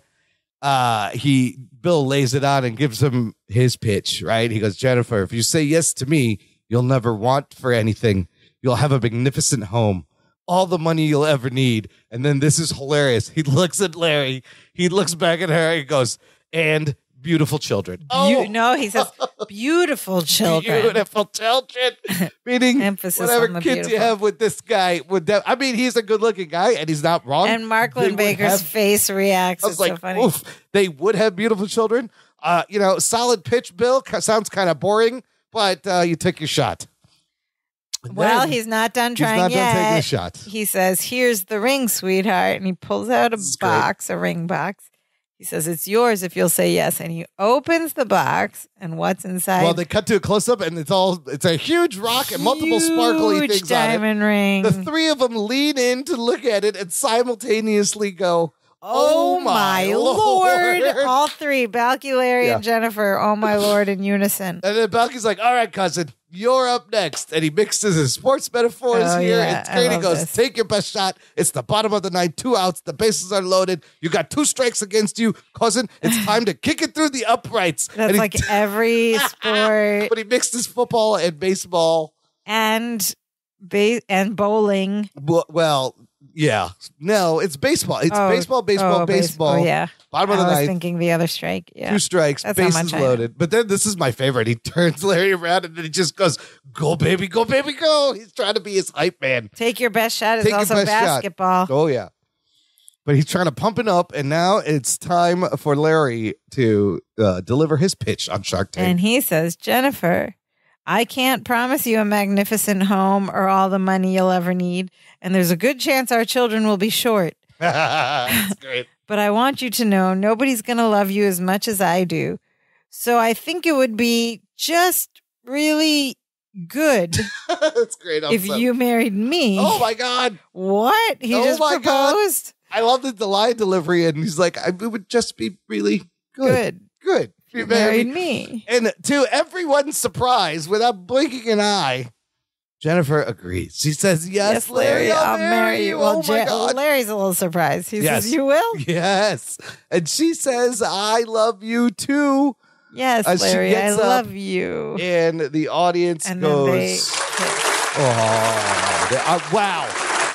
uh he Bill lays it on and gives him his pitch, right? He goes, "Jennifer, if you say yes to me, you'll never want for anything. You'll have a magnificent home." All the money you'll ever need. And then this is hilarious. He looks at Larry. He looks back at her. He goes, and beautiful children. you, no, he says, beautiful children. Beautiful children. Meaning Emphasis whatever on the kids you have with this guy would de- I mean, he's a good looking guy and he's not wrong. And They Mark Linn-Baker's have- face reacts. I It's was so like, funny. oof, they would have beautiful children. Uh, you know, solid pitch, Bill. Sounds kind of boring, but uh, you took your shot. And Well, he's not done he's trying not yet. done taking a shot. He says, Here's the ring, sweetheart. And he pulls out a This great. box, a ring box. He says, It's yours if you'll say yes. And he opens the box, and what's inside? Well, they cut to a close up, and it's all it's a huge rock and multiple sparkly things on it. ring. The three of them lean in to look at it and simultaneously go, Oh, oh my lord. Lord. All three, Balki, Larry, Yeah. and Jennifer, oh my lord, in unison. And then Balki's like, all right, cousin, you're up next. And he mixes his sports metaphors Oh, here. yeah, great. He goes, this. take your best shot. It's the bottom of the ninth, two outs. The bases are loaded. You got two strikes against you, cousin. It's time to kick it through the uprights. That's and he, like every sport but he mixed his football and baseball. and ba- and bowling. Well, yeah. No, it's baseball. It's Oh, baseball, baseball, oh, baseball. baseball, yeah. Bottom I of the was ninth. thinking the other strike. Yeah. Two strikes, That's how bases much I know. loaded. But then this is my favorite. He turns Larry around and then he just goes, "Go baby, go baby, go!" He's trying to be his hype man. Take your best shot is Take your also best shot. basketball. Oh yeah, but he's trying to pump it up, and now it's time for Larry to uh, deliver his pitch on Shark Tank. And he says, Jennifer, I can't promise you a magnificent home or all the money you'll ever need. And there's a good chance our children will be short. That's great. But I want you to know nobody's going to love you as much as I do. So I think it would be just really good That's great. I'm if so- you married me. oh my god, What? He Oh just my God. proposed? I love the, the line delivery, and he's like, "It would just be really good, Good. good." You married me. And to everyone's surprise, without blinking an eye, Jennifer agrees. She says, "Yes, Larry, I'll, marry you." Well, oh my god! Larry's a little surprised. He Yes. says, You will? Yes, and she says, "I love you too." Yes, Larry, I love you. And the audience And goes, "Oh, they- uh, wow,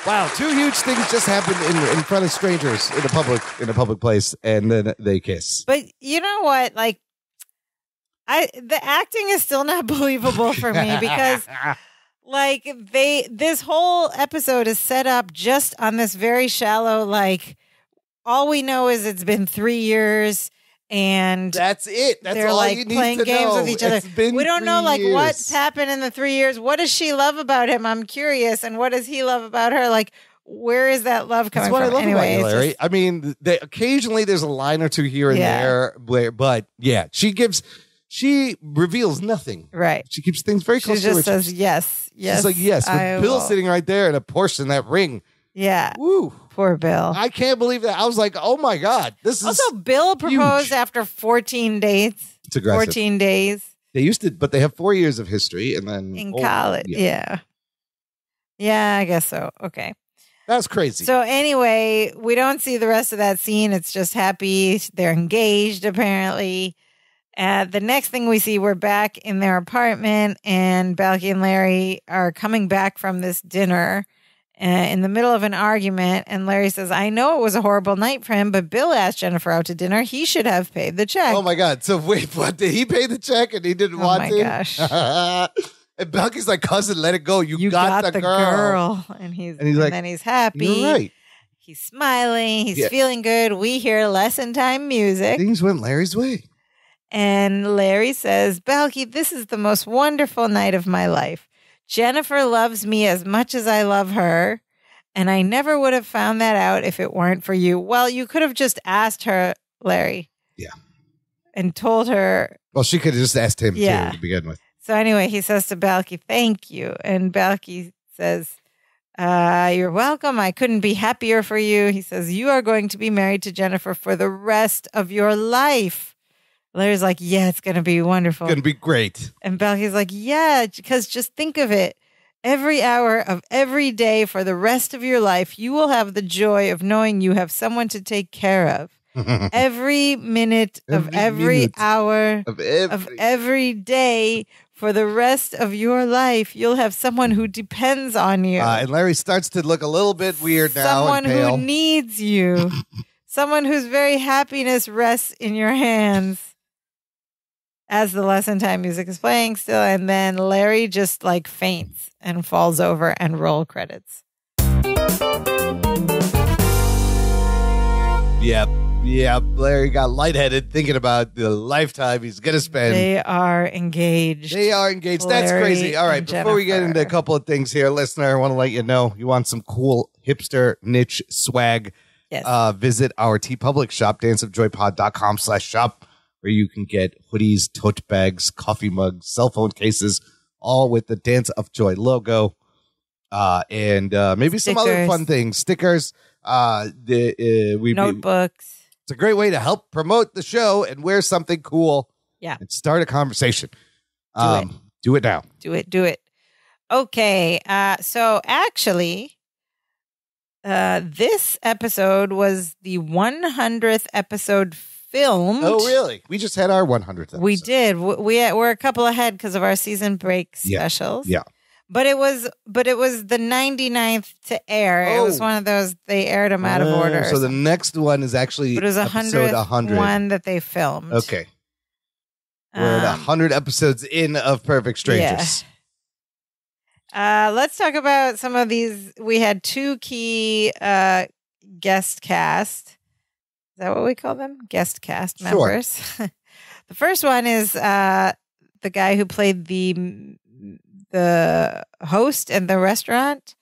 wow!" Two huge things just happened in, in front of strangers in a public in a public place, and then they kiss. But you know what? Like, I the acting is still not believable for me because, like, they this whole episode is set up just on this very shallow. Like, all we know is it's been three years, and That's it. That's they're all like you need playing to games know. with each other. We don't know like years. what's happened in the three years. What does she love about him? I'm curious, and what does he love about her? Like, where is that love coming That's what from? I love anyway, about you, Larry. just- I mean, they, occasionally there's a line or two here and Yeah. there, where, but yeah, she gives, she reveals nothing. right. She keeps things very She close to her just says yes. Yes. She's like, yes, with I Bill will." sitting right there and a Porsche in that ring. Yeah, Woo! poor Bill. I can't believe that. I was like, oh my god, this is Also, Bill proposed huge. after 14 dates, it's aggressive. 14 days They used to, but they have four years of history, and then in college. Yeah, Yeah. yeah. I guess so. Okay. that's crazy. So, anyway, we don't see the rest of that scene. It's just happy. They're engaged, apparently. Uh, the next thing we see, we're back in their apartment, and Balki and Larry are coming back from this dinner. Uh, in the middle of an argument, and Larry says, I know it was a horrible night for him, but Bill asked Jennifer out to dinner. He should have paid the check. oh my god! So wait, what? Did he pay the check and he didn't Oh want my to? gosh. and Balki's like, cousin, let it go. You, you got, the, girl. And he's, And he's and like, then he's happy. You're right. He's smiling. He's Yeah. feeling good. We hear lesson time music. Things went Larry's way. And Larry says, Balki, this is the most wonderful night of my life. Jennifer loves me as much as I love her. And I never would have found that out if it weren't for you. Well, you could have just asked her, Larry. Yeah. And told her. Well, she could have just asked him Yeah. too to begin with. So anyway, he says to Balki, thank you. And Balki says, uh, you're welcome. I couldn't be happier for you. He says, you are going to be married to Jennifer for the rest of your life. Larry's like, yeah, it's going to be wonderful. It's Gonna be great. And Balki's like, yeah, because just think of it. Every hour of every day for the rest of your life, you will have the joy of knowing you have someone to take care of. Every minute of Every every minute. hour of every, of every day for the rest of your life, you'll have someone who depends on you. uh, and Larry starts to look a little bit weird now. someone who needs you. someone whose very happiness rests in your hands. As the lesson time music is playing still, and then Larry just like faints and falls over and roll credits. Yep. Yep. Larry got lightheaded thinking about the lifetime he's gonna spend. They are engaged. They are engaged. That's crazy. All right, before we get into a couple of things here, listener, I want to let you know you want some cool hipster niche swag. yes. Uh, visit our TeePublic shop, danceofjoypod.com slash shop, where you can get hoodies, tote bags, coffee mugs, cell phone cases, all with the Dance of Joy logo. Uh, and uh, maybe some other fun things, stickers. Uh, the, uh, we, Notebooks. it's a great way to help promote the show and wear something cool. Yeah. And start a conversation. Do um, Do it now. do it do it okay uh so actually uh this episode was the 100th episode filmed Oh, really? We just had our 100th episode. we did W- we we're a couple ahead because of our season break specials yeah. but it was but it was the 99th to air it was Oh. one of those they aired them out of Uh, order So the next one is actually but it was a episode hundredth 100. one that they filmed Okay. We're at Um, 100 episodes in of Perfect Strangers. Uh, let's talk about some of these. We had two key uh, guest cast. Is that what we call them? Guest cast members. Sure. the first one is uh, the guy who played the the host in the restaurant,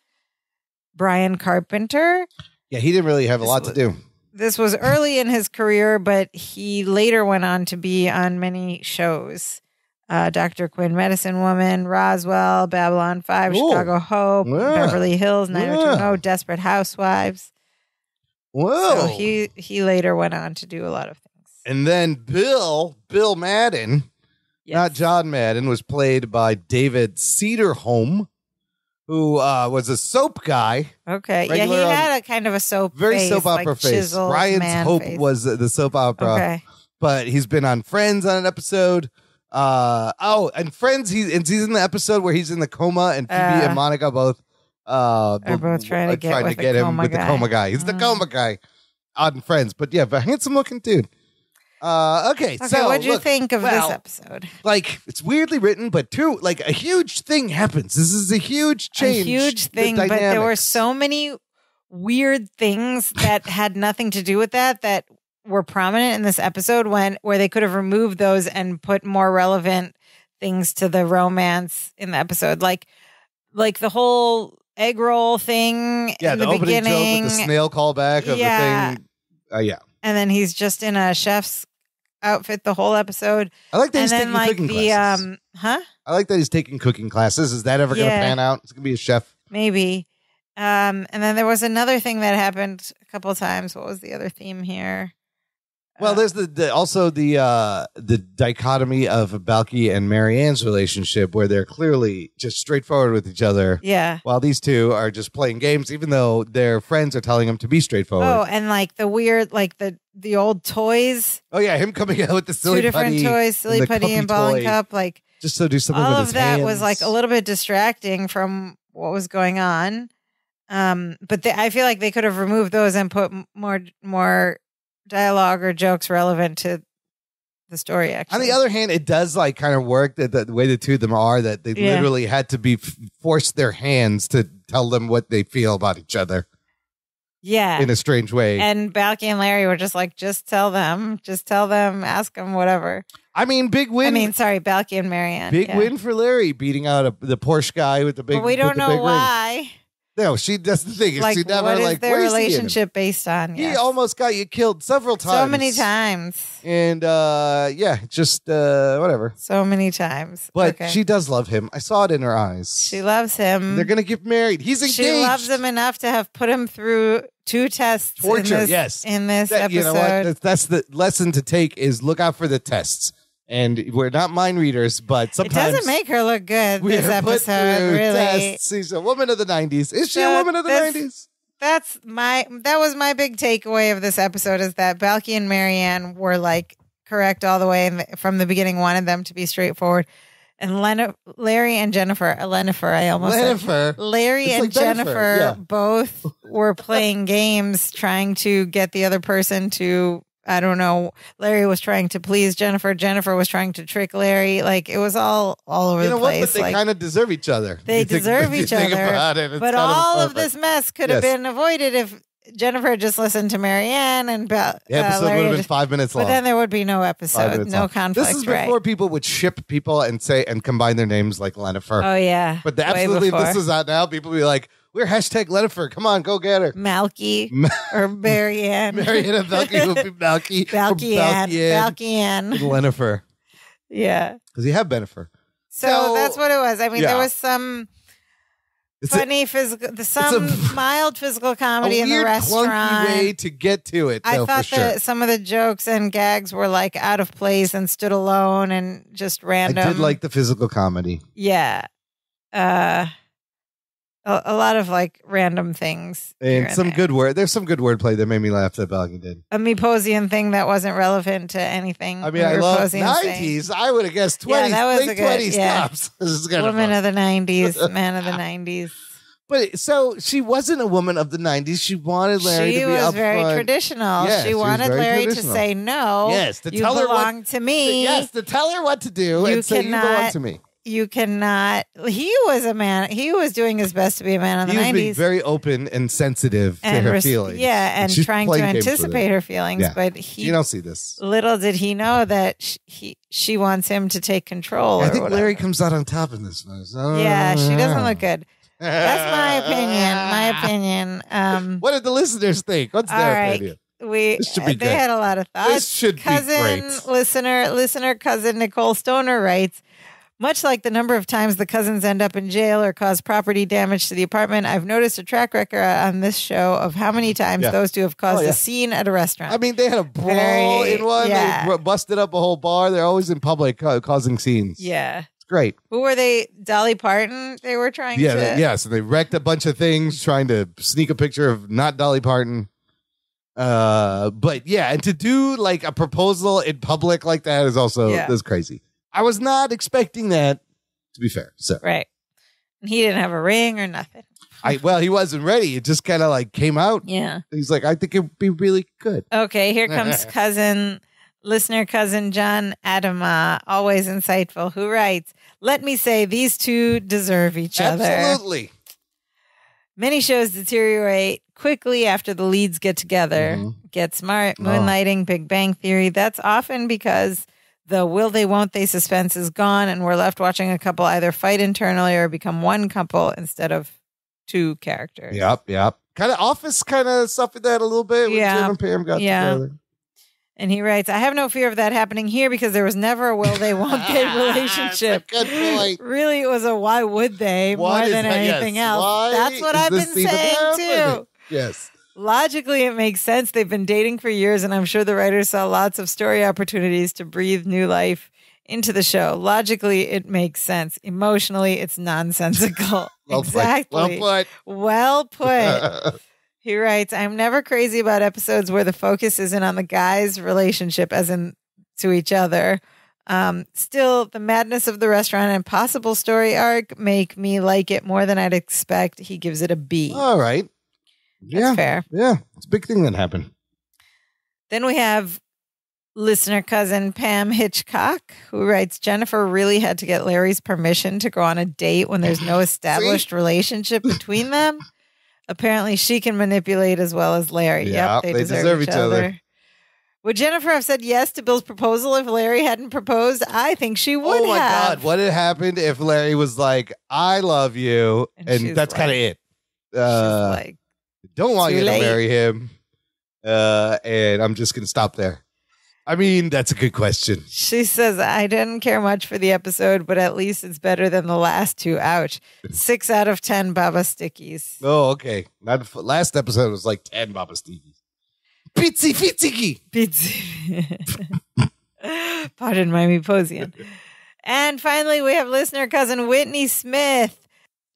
Brian Carpenter. Yeah, he didn't really have a This lot to do. This was early in his career, but he later went on to be on many shows. Uh, Dr. Quinn, Medicine Woman, Roswell, Babylon 5, Ooh. Chicago Hope, Yeah. Beverly Hills, 90210, Yeah. Desperate Housewives. Whoa. So he, he later went on to do a lot of things. and then Bill, Bill Madden, not John Madden, was played by David Cedarholm, who uh, was a soap guy. Okay. Yeah, he had a kind of a soap Very face, soap opera like face. Ryan's Hope face. was the soap opera. Okay. but he's been on Friends on an episode. Uh oh, and Friends, he's and he's in the episode where he's in the coma, and Phoebe Uh, and Monica both uh Are both trying to get with the him coma with the coma guy. He's the Mm. coma guy on Friends, but yeah, but handsome looking dude. Uh, okay, Okay, so what'd you think of well, this episode? Like it's weirdly written, but two like a huge thing happens. This is a huge change, a huge the thing, but there were so many weird things that had nothing to do with that that were prominent in this episode when where they could have removed those and put more relevant things to the romance in the episode like like the whole egg roll thing yeah, in the, the, opening beginning joke with the snail callback of Yeah. the thing. Uh, yeah, and then he's just in a chef's outfit the whole episode I like that and he's then taking like cooking the classes. um huh I like that he's taking cooking classes. Is that ever going to pan out? It's going to be a chef. maybe Um, and then there was another thing that happened a couple of times. What was the other theme here? Well, Uh, there's the, the also the uh the dichotomy of Balki and Marianne's relationship where they're clearly just straightforward with each other. yeah. While these two are just playing games, even though their friends are telling them to be straightforward. Oh, and like the weird, like the the old toys, Oh, yeah, him coming out with the silly two different putty toys, silly the putty and ball and cup, like just to do something all of that was like a little bit distracting from what was going on. Um, but they, I feel like they could have removed those and put more more dialogue or jokes relevant to the story. Actually, On the other hand, it does like kind of work that the, way the two of them are that they Yeah. literally had to be forced their hands to tell them what they feel about each other yeah. in a strange way. and Balki and Larry were just like, just tell them, just tell them, ask them, whatever. I mean, big win. I mean, sorry, Balki and Marianne. big yeah. win for Larry beating out a, the Porsche guy with the big. But we don't know why. ring. No, she. That's the thing. is Like, she never what is like their relationship based on? He Yes. almost got you killed several times. so many times, And uh yeah, just uh whatever. so many times. But Okay. she does love him. I saw it in her eyes. she loves him. They're gonna get married. He's engaged. She loves him enough to have put him through two tests. in Torture, this- yes. in this That- episode. you know what? That's, that's the lesson to take is look out for the tests. And we're not mind readers, but sometimes it doesn't make her look good. This episode, really. tests. She's a woman of the '90s. Is she a woman of the that's- '90s? That's my. That was my big takeaway of this episode is that Balki and Marianne were like correct all the way from the beginning. Wanted them to be straightforward, and Lena, Larry and Jennifer, uh, Lenifer, I almost said. Larry It's and like Jennifer, Jennifer yeah. both were playing games trying to get the other person to I don't know. Larry was trying to please Jennifer. Jennifer was trying to trick Larry. Like it was all all over You know the what? place. But they like, kind of deserve each other. they You deserve you each other. it, but all of perfect. this mess could have been avoided if Jennifer had just listened to Marianne and The uh, episode Larry would have been just- five minutes long. But then there would be no episode, no long. conflict. This is right? before people would ship people and say and combine their names like Lenifer. Oh yeah, but the, absolutely, this is out now, people would be like, "We're hashtag Lenifer. Come on, go get her." Malky or Marianne. Marianne and Balki would be Balki. Balky Ann. Balky Ann. and Yeah. Because you have Benifer. So, So- that's what it was. I mean, Yeah. there was some It's a, funny physical, some a- mild physical a comedy in the restaurant. way to get to it, I though, thought for sure. that some of the jokes and gags were like out of place and stood alone and just random. I did like the physical comedy. yeah, uh, a, a lot of like random things here And some there. good word. There's some good wordplay that made me laugh that Balki did. a Myposian thing that wasn't relevant to anything. I mean, I we love. 90s. I would have guessed 20s, Yeah, that was late good- 20s yeah. tops. This is kind Woman of the '90s, man of the '90s. But so she wasn't a woman of the 90s. She wanted Larry she to be was very traditional. Yes, she she wanted Larry to say no. Yes, to you tell her what- belong to me. Yes, to tell her what to do You and say you belong cannot to me. You cannot. He was a man. He was doing his best to be a man in the He was being nineties. very open and sensitive to and her res- feelings. Yeah, and she's trying to playing games with anticipate her feelings. Yeah. But he You don't see this. little did he know that sh- he she wants him to take control. I think whatever. Larry comes out on top in this. one. Yeah, she doesn't look good. That's my opinion. My opinion. Um, What did the listeners think? What's their right. opinion? we This should be they good. had a lot of thoughts. This should be cousin, great. listener, listener, cousin Nicole Stoner writes. Much like the number of times the cousins end up in jail or cause property damage to the apartment, I've noticed a track record on this show of how many times Yeah. those two have caused Oh, yeah. a scene at a restaurant. I mean, they had a brawl Very- in one. yeah. They busted up a whole bar. They're always in public uh, causing scenes. yeah. It's great. Who were they? Dolly Parton? They were trying Yeah, to. they, yeah. So they wrecked a bunch of things trying to sneak a picture of not Dolly Parton. Uh, but yeah, and to do like a proposal in public like that is also Yeah. that's crazy. I was not expecting that. To be fair, so Right. And he didn't have a ring or nothing. I well, he wasn't ready. It just kind of like came out. Yeah. He's like, I think it'd be really good. Okay, here comes cousin, listener cousin John Adama, always insightful, who writes, Let me say these two deserve each other. Absolutely. Many shows deteriorate quickly after the leads get together. Mhm. Get smart, moonlighting, Big Bang Theory. That's often because the will they, won't they suspense is gone, and we're left watching a couple either fight internally or become one couple instead of two characters. Yep, yep. Kind of office kind of suffered that a little bit when Yeah. Jim and Pam got Yeah. together. And he writes, I have no fear of that happening here because there was never a will they, won't they relationship. Good point. Really, it was a why would they Why more than that- yes. anything else. Why That's what I've been saying too. Yes. Logically, it makes sense. They've been dating for years, and I'm sure the writers saw lots of story opportunities to breathe new life into the show. Logically, it makes sense. Emotionally, it's nonsensical. Well exactly. Put. Well put. Well put. He writes, I'm never crazy about episodes where the focus isn't on the guys' relationship as in to each other. Um, still, the madness of the restaurant and possible story arc make me like it more than I'd expect. He gives it a B. All right. That's Yeah. fair. Yeah. It's a big thing that happened. Then we have listener cousin Pam Hitchcock, who writes Jennifer really had to get Larry's permission to go on a date when there's no established relationship between them. Apparently, she can manipulate as well as Larry. Yeah, yep, they, they deserve, deserve each, each other. other. Would Jennifer have said yes to Bill's proposal if Larry hadn't proposed? I think she would oh my have. God. What had happened if Larry was like, I love you? And And, that's kind of like- it. She's Uh, like, don't want too you late. to marry him. Uh, and I'm just going to stop there. I mean, that's a good question. She says, I didn't care much for the episode, but at least it's better than the last two. Ouch. Six out of 10 Baba Stickies. Oh, okay. Not last episode was like 10 Baba Stickies. Pizzy Fitziki. Pizza. Pardon my Myposian. And finally, we have listener cousin Whitney Smith.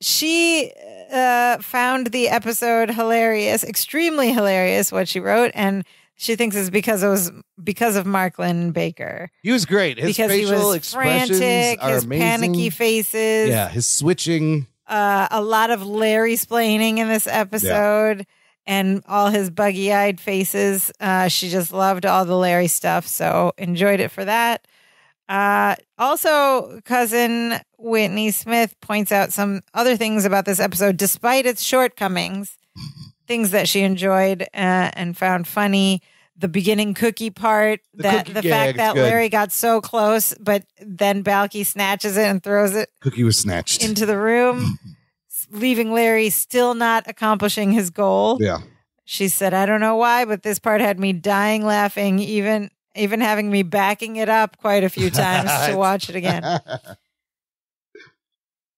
She uh, found the episode hilarious, extremely hilarious, what she wrote, and she thinks it's because it was because of Mark Linn-Baker. He was great. His because he facial was expressions frantic, his amazing. panicky faces. Yeah, his switching. uh, a lot of Larry splaining in this episode and all his buggy eyed faces. Uh, she just loved all the Larry stuff. So enjoyed it for that. Uh, also, cousin Whitney Smith points out some other things about this episode, despite its shortcomings, things that she enjoyed uh, and found funny. The beginning cookie part, The that cookie the fact that good. Larry got so close, but then Balki snatches it and throws it Cookie was snatched. into the room, leaving Larry still not accomplishing his goal. yeah. She said, "I don't know why, but this part had me dying laughing, even even having me backing it up quite a few times to watch it again."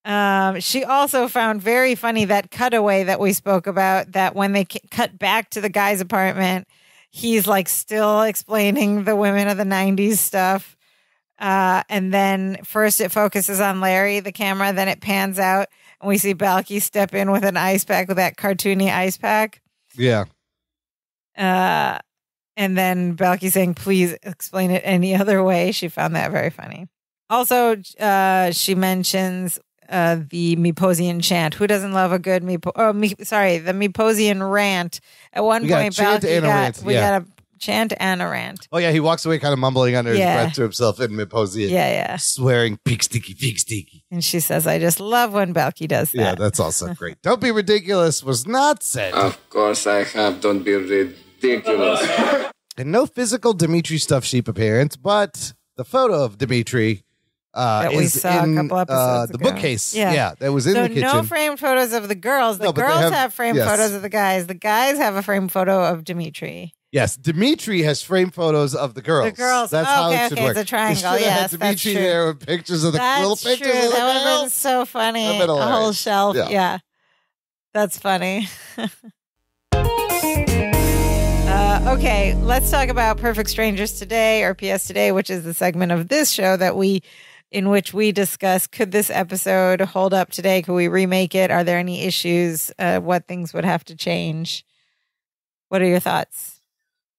Um, she also found very funny that cutaway that we spoke about. That when they c- cut back to the guy's apartment, he's like still explaining the women of the '90s stuff. Uh, and then first it focuses on Larry, the camera. Then it pans out, and we see Balki step in with an ice pack with that cartoony ice pack. yeah. Uh, and then Balki saying, "Please explain it any other way." She found that very funny. Also, uh, she mentions uh, the Myposian chant. Who doesn't love a good Mepo? Oh, me, sorry, the Myposian rant. At one We got a point, chant Balki and got rant, we yeah. got a chant and a rant. Oh, yeah. He walks away kind of mumbling under Yeah. his breath to himself in Myposian. Yeah, yeah. Swearing, pig sticky, pig sticky. And she says, "I just love when Balki does that." Yeah, that's also great. Don't be ridiculous was not said. Of course I have. Don't be ridiculous. And no physical Dimitri stuff sheep appearance, but the photo of Dimitri uh, That we is saw a in couple uh, episodes the ago. bookcase. Yeah. Yeah. that was in so the kitchen. no framed photos of the girls. The No, girls have- have, framed yes. photos of the guys. The guys have a framed photo of Dimitri. yes, Dimitri has framed photos of the girls. The girls. That's Oh, how okay, it should okay, work. it's a triangle. They Yes, had that's Dimitri true. there with pictures of the That's little true. pictures of the that would have been girls. so funny. That'd been A whole shelf. Yeah. Yeah. That's funny. uh, okay, let's talk about Perfect Strangers today, or PS Today, which is the segment of this show that we, in which we discuss could this episode hold up today? Could we remake it? Are there any issues? Uh, what things would have to change? What are your thoughts?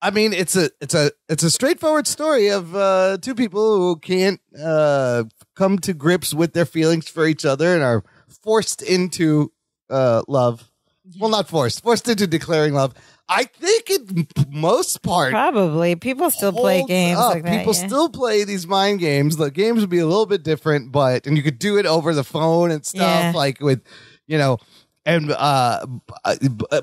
I mean, it's a it's a it's a straightforward story of uh, two people who can't uh, come to grips with their feelings for each other and are forced into uh, love. Well, not forced, forced into declaring love. I think in most part, Probably people still play games up. like that. People yeah. still play these mind games. The games would be a little bit different, but and you could do it over the phone and stuff, Yeah. like with, you know, and uh,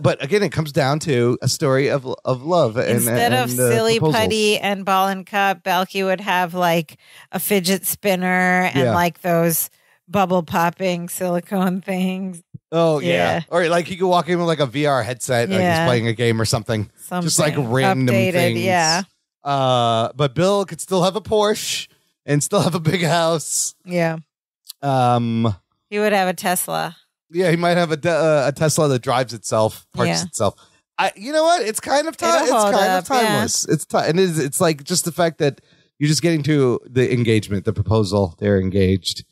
but again, it comes down to a story of of love. And, Instead of and, uh, silly proposals. putty and ball and cup, Balky would have like a fidget spinner and Yeah. like those bubble popping silicone things. Oh yeah. Yeah. or like he could walk in with like a VR headset, like he's playing a game or something. Something Just like random updated. things. Yeah. Uh, but Bill could still have a Porsche and still have a big house. Yeah. Um, He would have a Tesla. yeah, he might have a uh, a Tesla that drives itself, parks Yeah. itself. I, you know what? It's kind of time. It's kind up, of timeless. It's ti and it's it's like just the fact that you're just getting to the engagement, the proposal. They're engaged,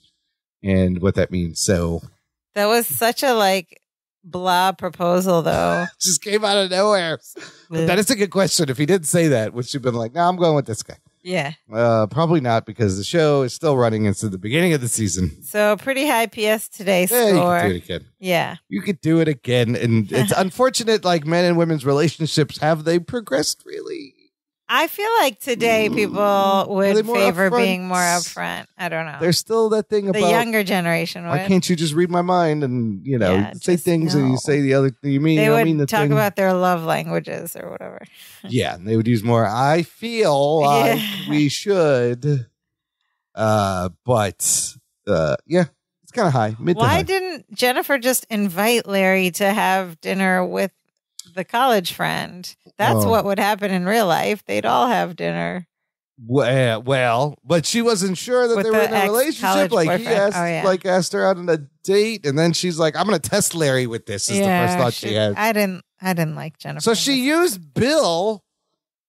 and what that means. So That was such a like blah proposal though. just came out of nowhere. But that is a good question. If he didn't say that, would she have been like, "No, I'm going with this guy"? yeah. Uh, probably not because the show is still running into the beginning of the season. So pretty high PS today Yeah, you score. can do it again. Yeah. You could do it again, and it's unfortunate. Like men and women's relationships, have they progressed really? I feel like today people would favor upfront? being more upfront. I don't know. There's still that thing about the younger generation would. why can't you just read my mind and you know Yeah, say things and you say the other thing you mean they you don't would mean the talk thing. about their love languages or whatever. yeah and they would use more i feel like Yeah. we should uh but uh yeah it's kind of high mid Why high. didn't Jennifer just invite Larry to have dinner with the college friend? That's Oh. what would happen in real life. They'd all have dinner. well, well but she wasn't sure that With they were the in a relationship like he asked Oh, yeah. like asked her out on a date and then she's like i'm gonna test larry with this is the first thought she, had I didn't. I didn't like Jennifer. So she used Bill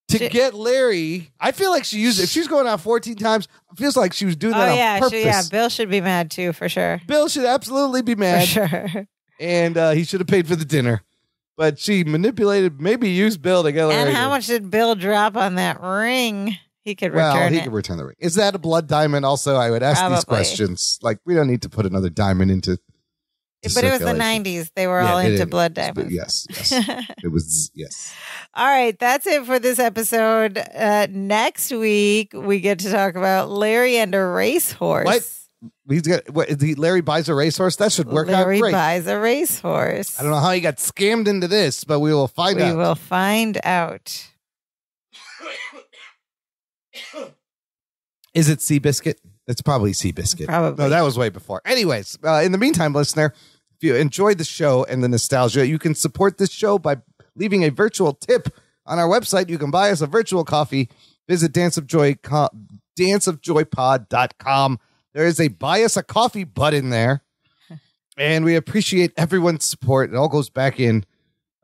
to She- get Larry. I feel like she used if she's going out 14 times, it feels like she was doing Oh that on yeah, purpose. she, yeah. Bill should be mad too, for sure. Bill should absolutely be For mad, sure. and uh, he should have paid for the dinner. But she manipulated, maybe used Bill to get. And how much did Bill drop on that ring? He could return Well, he it. could return the ring. Is that a blood diamond? Also, I would ask these Probably. questions. Like, we don't need to put another diamond into. to but it was the circulation. '90s. They were Yeah, all it into is. blood But diamonds. Yes, yes, it was. Yes. All right, that's it for this episode. Uh, next week, we get to talk about Larry and a racehorse. What? He's got what? is he- Larry buys a racehorse. That should work Larry out great. buys a racehorse. I don't know how he got scammed into this, but we will find We out. We will find out. Is it Seabiscuit? It's probably Seabiscuit. Probably. No, that was way before. Anyways, uh, in the meantime, listener, if you enjoyed the show and the nostalgia, you can support this show by leaving a virtual tip on our website. You can buy us a virtual coffee. Visit Dance of Joy, co- danceofjoypod.com. There is a buy us a coffee button there. And we appreciate everyone's support. It all goes back in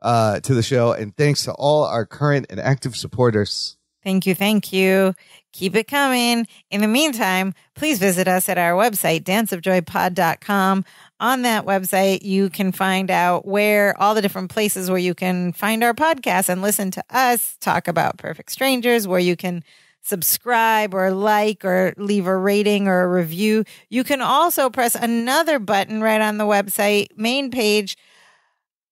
uh, to the show. And thanks to all our current and active supporters. Thank you. Thank you. Keep it coming. In the meantime, please visit us at our website, danceofjoypod.com. On that website, you can find out where all the different places where you can find our podcast and listen to us talk about perfect strangers, where you can subscribe or like or leave a rating or a review. You can also press another button right on the website main page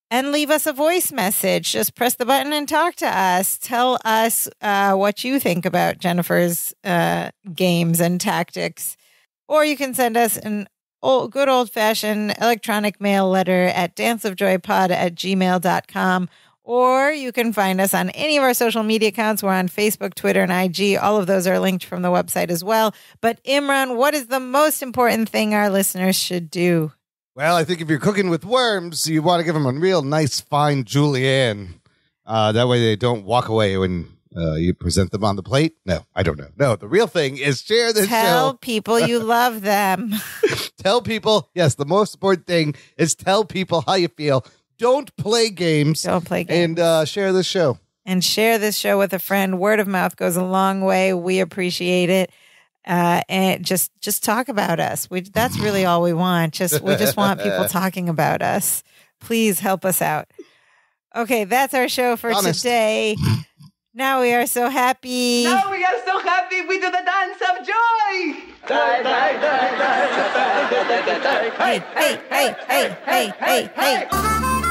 and leave us a voice message. Just press the button and talk to us. Tell us uh, what you think about Jennifer's uh, games and tactics. Or you can send us an old, good old fashioned electronic mail letter at danceofjoypod at gmail.com. Or you can find us on any of our social media accounts. We're on Facebook, Twitter, and IG. All of those are linked from the website as well. But Imran, what is the most important thing our listeners should do? Well, I think if you're cooking with worms, you want to give them a real nice, fine julienne. Uh, that way they don't walk away when uh, you present them on the plate. No, I don't know. No, the real thing is share this Tell show. people you love them. Tell people, yes, the most important thing is tell people how you feel. Don't play games Don't play games. and uh, share this show. and share this show with a friend. Word of mouth goes a long way. We appreciate it. Uh, and just just talk about us. We that's really all we want. Just we just want people talking about us. Please help us out. Okay, that's our show for Honest. today. Now we are so happy. Now we are so happy we do the dance of joy. Hey, hey, hey, hey, hey, hey, hey, hey.